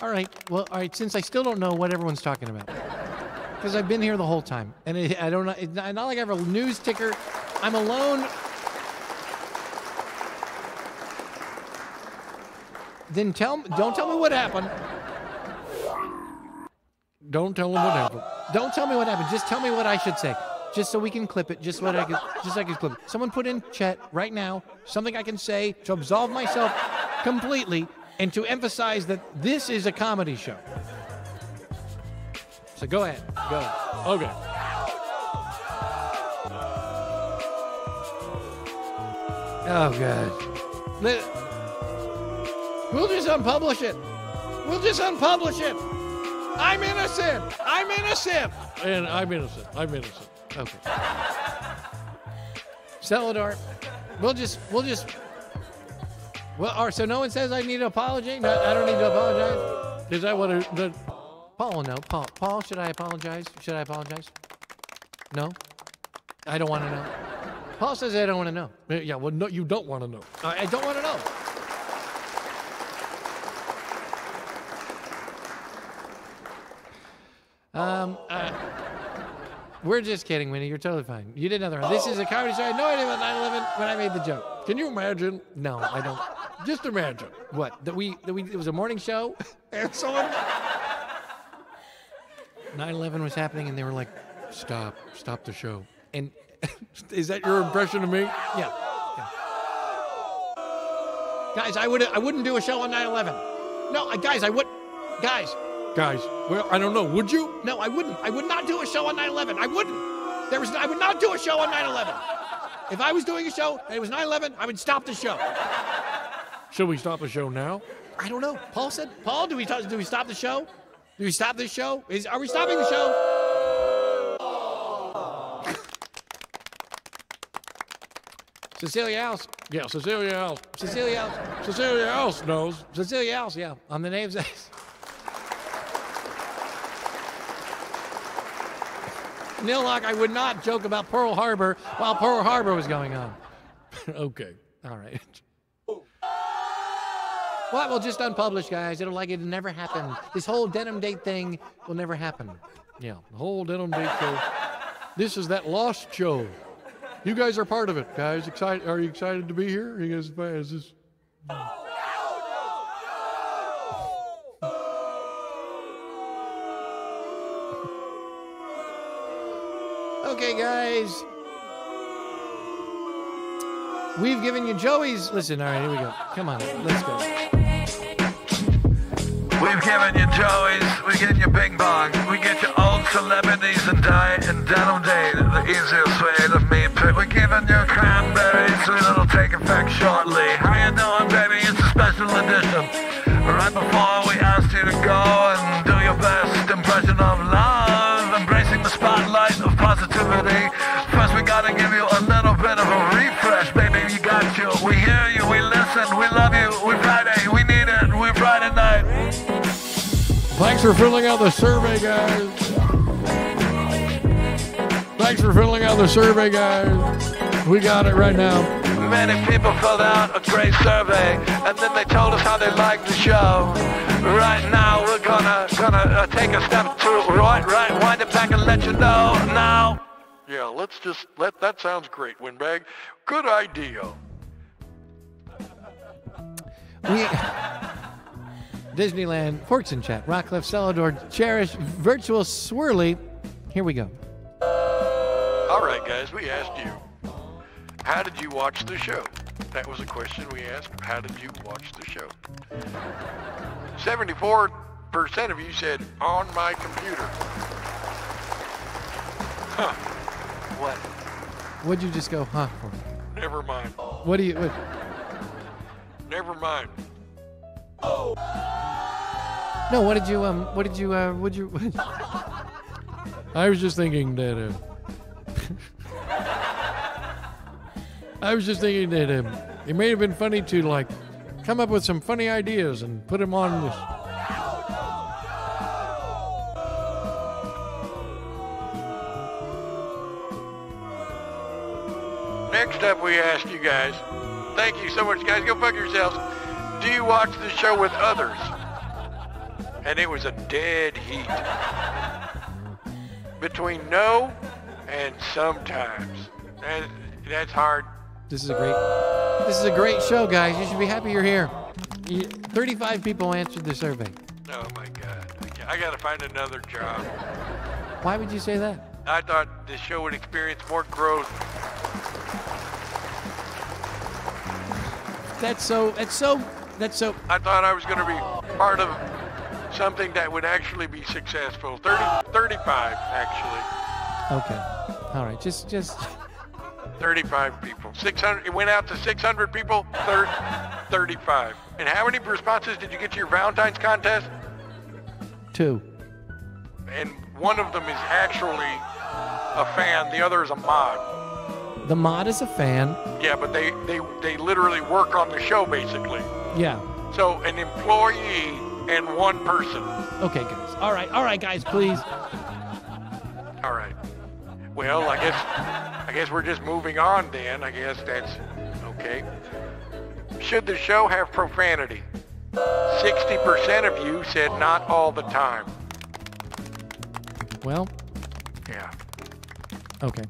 all right well all right since i still don't know what everyone's talking about because I've been here the whole time, and it, I don't know. It's not, not like I have a news ticker. I'm alone. Then tell me. Don't tell me what happened. Don't tell me what happened. Don't tell me what happened. Just tell me what I should say. Just so we can clip it. Just what I can. Just so I can clip it. Someone put in chat right now something I can say to absolve myself completely and to emphasize that this is a comedy show. So go ahead. Go ahead. Okay. Oh, God. We'll just unpublish it. We'll just unpublish it. I'm innocent. I'm innocent. And I'm innocent. I'm innocent. Okay. Celador, we'll just, we'll just. Well, so no one says I need to apologize? No, I don't need to apologize? Is that what the, Paul will know. Paul, Paul, should I apologize? Should I apologize? No? I don't want to know. Paul says I don't want to know. Yeah, well, no, you don't want to know. I I don't want to know. Um, uh, we're just kidding, Winnie. You're totally fine. You did another one. This is a comedy show. I had no idea about 9/11 when I made the joke. Can you imagine? No, I don't. Just imagine. What? That we that we it was a morning show And someone 9/11 was happening, and they were like, "Stop! Stop the show!" And is that your impression of me? Yeah. yeah. Guys, I would I wouldn't do a show on 9/11. No, guys, I would. Guys, guys. Well, I don't know. Would you? No, I wouldn't. I would not do a show on 9/11. I wouldn't. There was. I would not do a show on 9/11. If I was doing a show and it was 9/11, I would stop the show. Should we stop the show now? I don't know. Paul said, Paul, do we do we stop the show? Do we stop this show? Is are we stopping the show? Cecilia House. Yeah, Cecilia House. Cecilia House. Cecilia House knows. Cecilia House, yeah. On the names. Nilok, I would not joke about Pearl Harbor while Pearl Harbor was going on. okay. All right. What? We'll just unpublish, guys. It'll like it never happened. This whole denim date thing will never happen. Yeah, the whole Denim Date show. This is that lost show. You guys are part of it, guys. Excited? Are you excited to be here? Are you guys? Is this? Okay, guys. We've given you Joey's. Listen, all right, here we go. Come on, let's go. We've given you Joey's, we get you Bing Bong, we get you old celebrities and diet and denim date, the easiest way to meet pick. We're giving you cranberries, sweet it'll take effect shortly. How you doing, baby? It's a special edition. Right before we asked you to go and do your best impression of love, positivity. First, we gotta give you a little bit of a refresh, baby. You got you. We hear you, we listen, we love you. We Friday, we need it. We Friday night. Thanks for filling out the survey, guys. Thanks for filling out the survey, guys. We got it right now. Many people filled out a great survey, and then they told us how they liked the show. Right now, we're gonna gonna uh, take a step to right, right, wind it back and let you know now. Yeah, let's just let that sounds great, Windbag. Good idea. We, Disneyland, Forks in Chat, Rockcliffe, Celador, Cherish, Virtual Swirly. Here we go. All right, guys, we asked you, how did you watch the show? That was a question we asked. How did you watch the show? 74% of you said, on my computer. Huh, What? What'd you just go, huh? For? never mind. What do you? What, Never mind. Oh. no, what did you? Um, what did you? Uh, would you? I was just thinking that. Uh, I was just thinking that um, it may have been funny to like come up with some funny ideas and put them on this. Next up, we asked you guys, thank you so much, guys. Go fuck yourselves. Do you watch the show with others? And it was a dead heat. Between no and sometimes. And that's hard. This is a great. This is a great show, guys. You should be happy you're here. You, Thirty-five people answered the survey. Oh my God. I got to find another job. Why would you say that? I thought the show would experience more growth. That's so. That's so. That's so. I thought I was going to be part of something that would actually be successful. 30, 35, actually. Okay. All right. Just, just. 35 people. 600. It went out to 600 people. Thir 35. And how many responses did you get to your Valentine's contest? Two. And one of them is actually a fan. The other is a mod. The mod is a fan. Yeah, but they they they literally work on the show basically. Yeah. So an employee and one person. Okay, guys. All right. All right, guys. Please. All right. Well, I guess I guess we're just moving on then. I guess that's okay. Should the show have profanity? 60% of you said not all the time. Well. Yeah. Okay.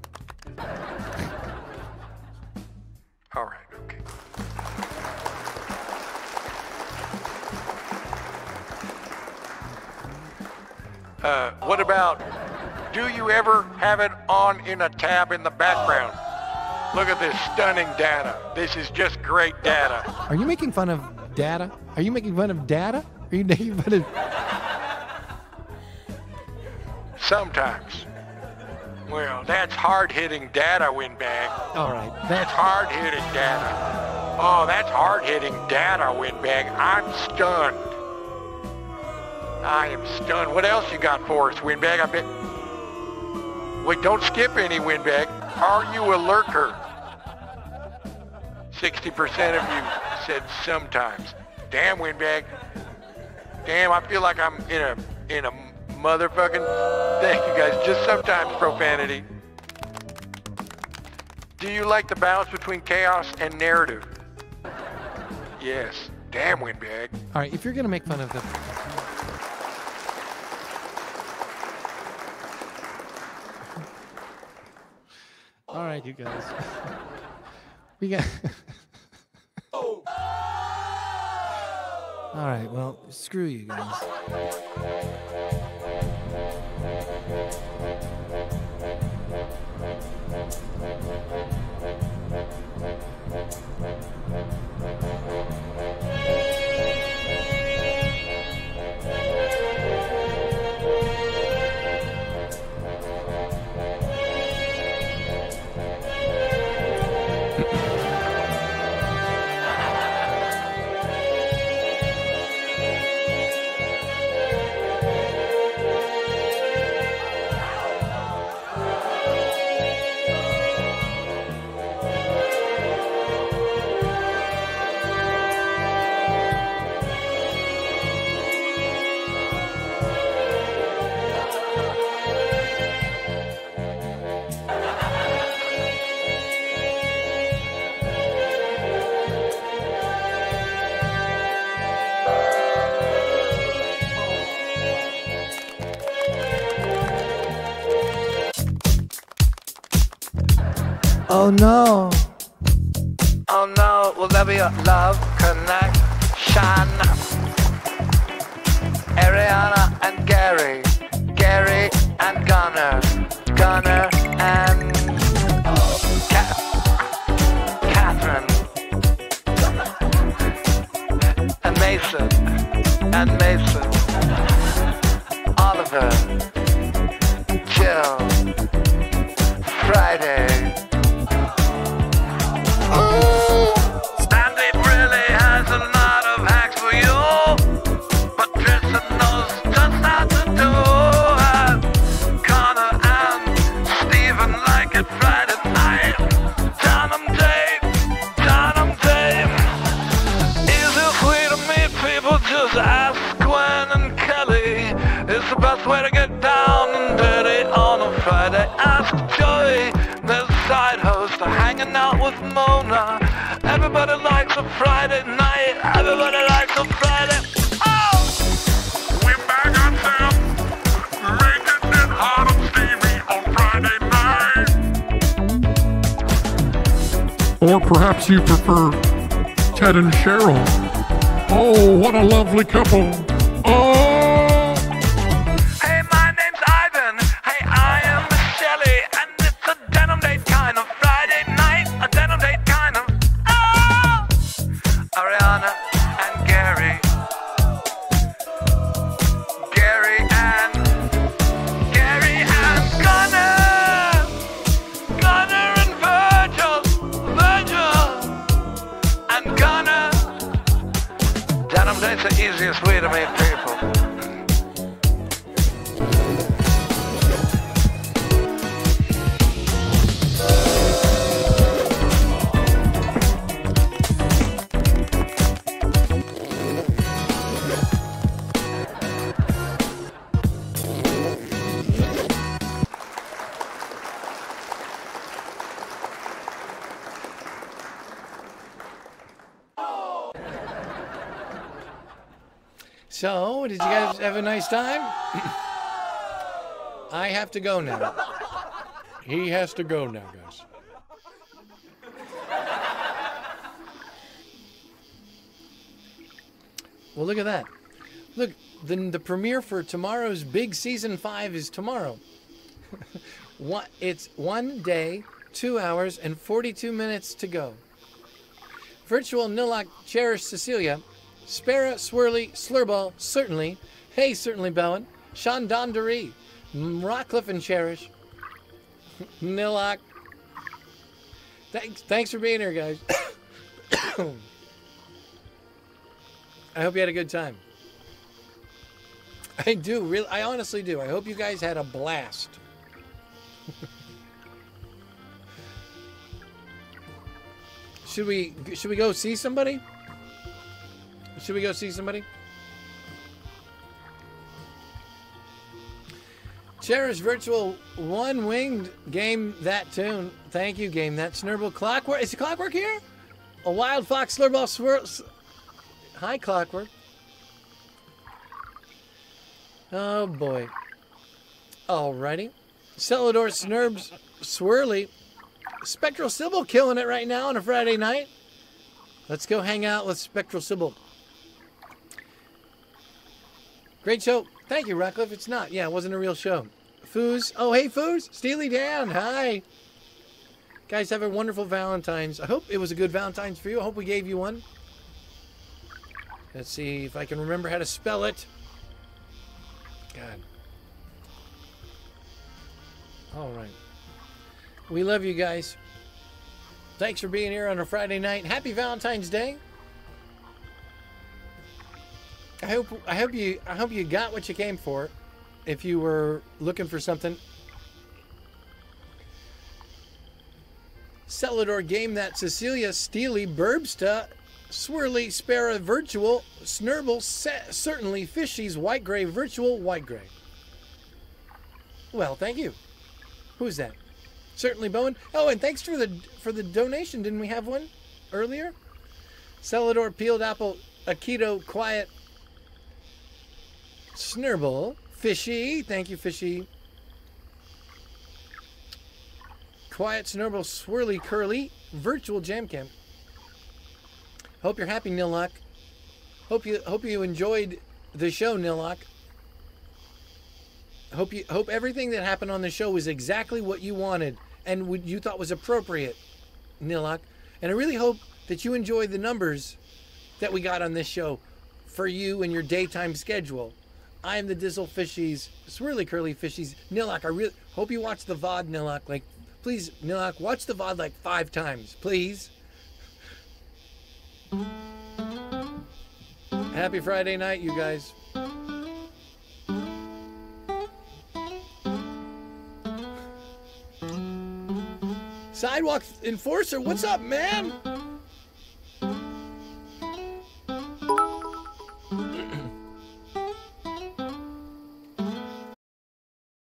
All right. Okay. Uh, what about, do you ever have it on in a tab in the background? Look at this stunning data. This is just great data. Are you making fun of data? Are you making fun of data? Are you making fun of? Sometimes. Well, that's hard-hitting data, Windbag. All right, That's hard-hitting data. Oh, that's hard-hitting data, Windbag. I'm stunned. I am stunned. What else you got for us, Windbag? I bet. Wait, don't skip any, Windbag. Are you a lurker? 60% of you said sometimes. Damn, Windbag. Damn, I feel like I'm in a in a motherfucking. Thank you guys. Just sometimes profanity. Do you like the balance between chaos and narrative? Yes. Damn, Windbag. all right. If you're gonna make fun of the, all right, you guys, we got. oh. all right. Well, screw you guys. Oh no. Oh no, will there be a love a nice time? I have to go now. He has to go now, guys. Well, look at that. Look, the, the premiere for tomorrow's big season five is tomorrow. one, it's one day, two hours, and 42 minutes to go. Virtual Nilok Cherish Cecilia, Spara Swirly Slurball Certainly, Hey Certainly Bowen, Sean Dondery, Rockcliffe and Cherish, Nilok. Thanks, thanks for being here, guys. I hope you had a good time. I do, really. I honestly do. I hope you guys had a blast. should we should we go see somebody? Should we go see somebody? Cherish Virtual One Winged Game That Tune. Thank you, Game That Snurble Clockwork. Is the Clockwork here? A Wild Fox Slurball Swirls. Hi, Clockwork. Oh boy. Alrighty. Celador Snurbs Swirly. Spectral Sybil killing it right now on a Friday night. Let's go hang out with Spectral Sybil. Great show. Thank you, Rockcliffe. It's not. Yeah, it wasn't a real show. Foos. Oh, hey, Foos. Steely Dan. Hi. Guys, have a wonderful Valentine's. I hope it was a good Valentine's for you. I hope we gave you one. Let's see if I can remember how to spell it. God. All right. We love you guys. Thanks for being here on a Friday night. Happy Valentine's Day. I hope I hope you I hope you got what you came for. If you were looking for something. Celador game that Cecilia Steely Burbsta Swirly Sparrow Virtual Snurble Certainly Fishies White Gray Virtual White Gray. Well, thank you. Who's that? Certainly Bowen. Oh, and thanks for the for the donation. Didn't we have one earlier? Celador Peeled Apple Akito Quiet Snurble Fishy. Thank you, Fishy. Quiet Snurble Swirly Curly Virtual Jam Camp. Hope you're happy, Nilok. Hope you hope you enjoyed the show, Nilok. Hope you hope everything that happened on the show was exactly what you wanted and what you thought was appropriate, Nilok. And I really hope that you enjoyed the numbers that we got on this show for you and your daytime schedule. I am the Dizzle Fishies, Swirly Curly Fishies. Nilok, I really hope you watch the VOD, Nilok. Like, please, Nilok, watch the VOD like five times, please. Happy Friday night, you guys. Sidewalk Enforcer, what's up, man?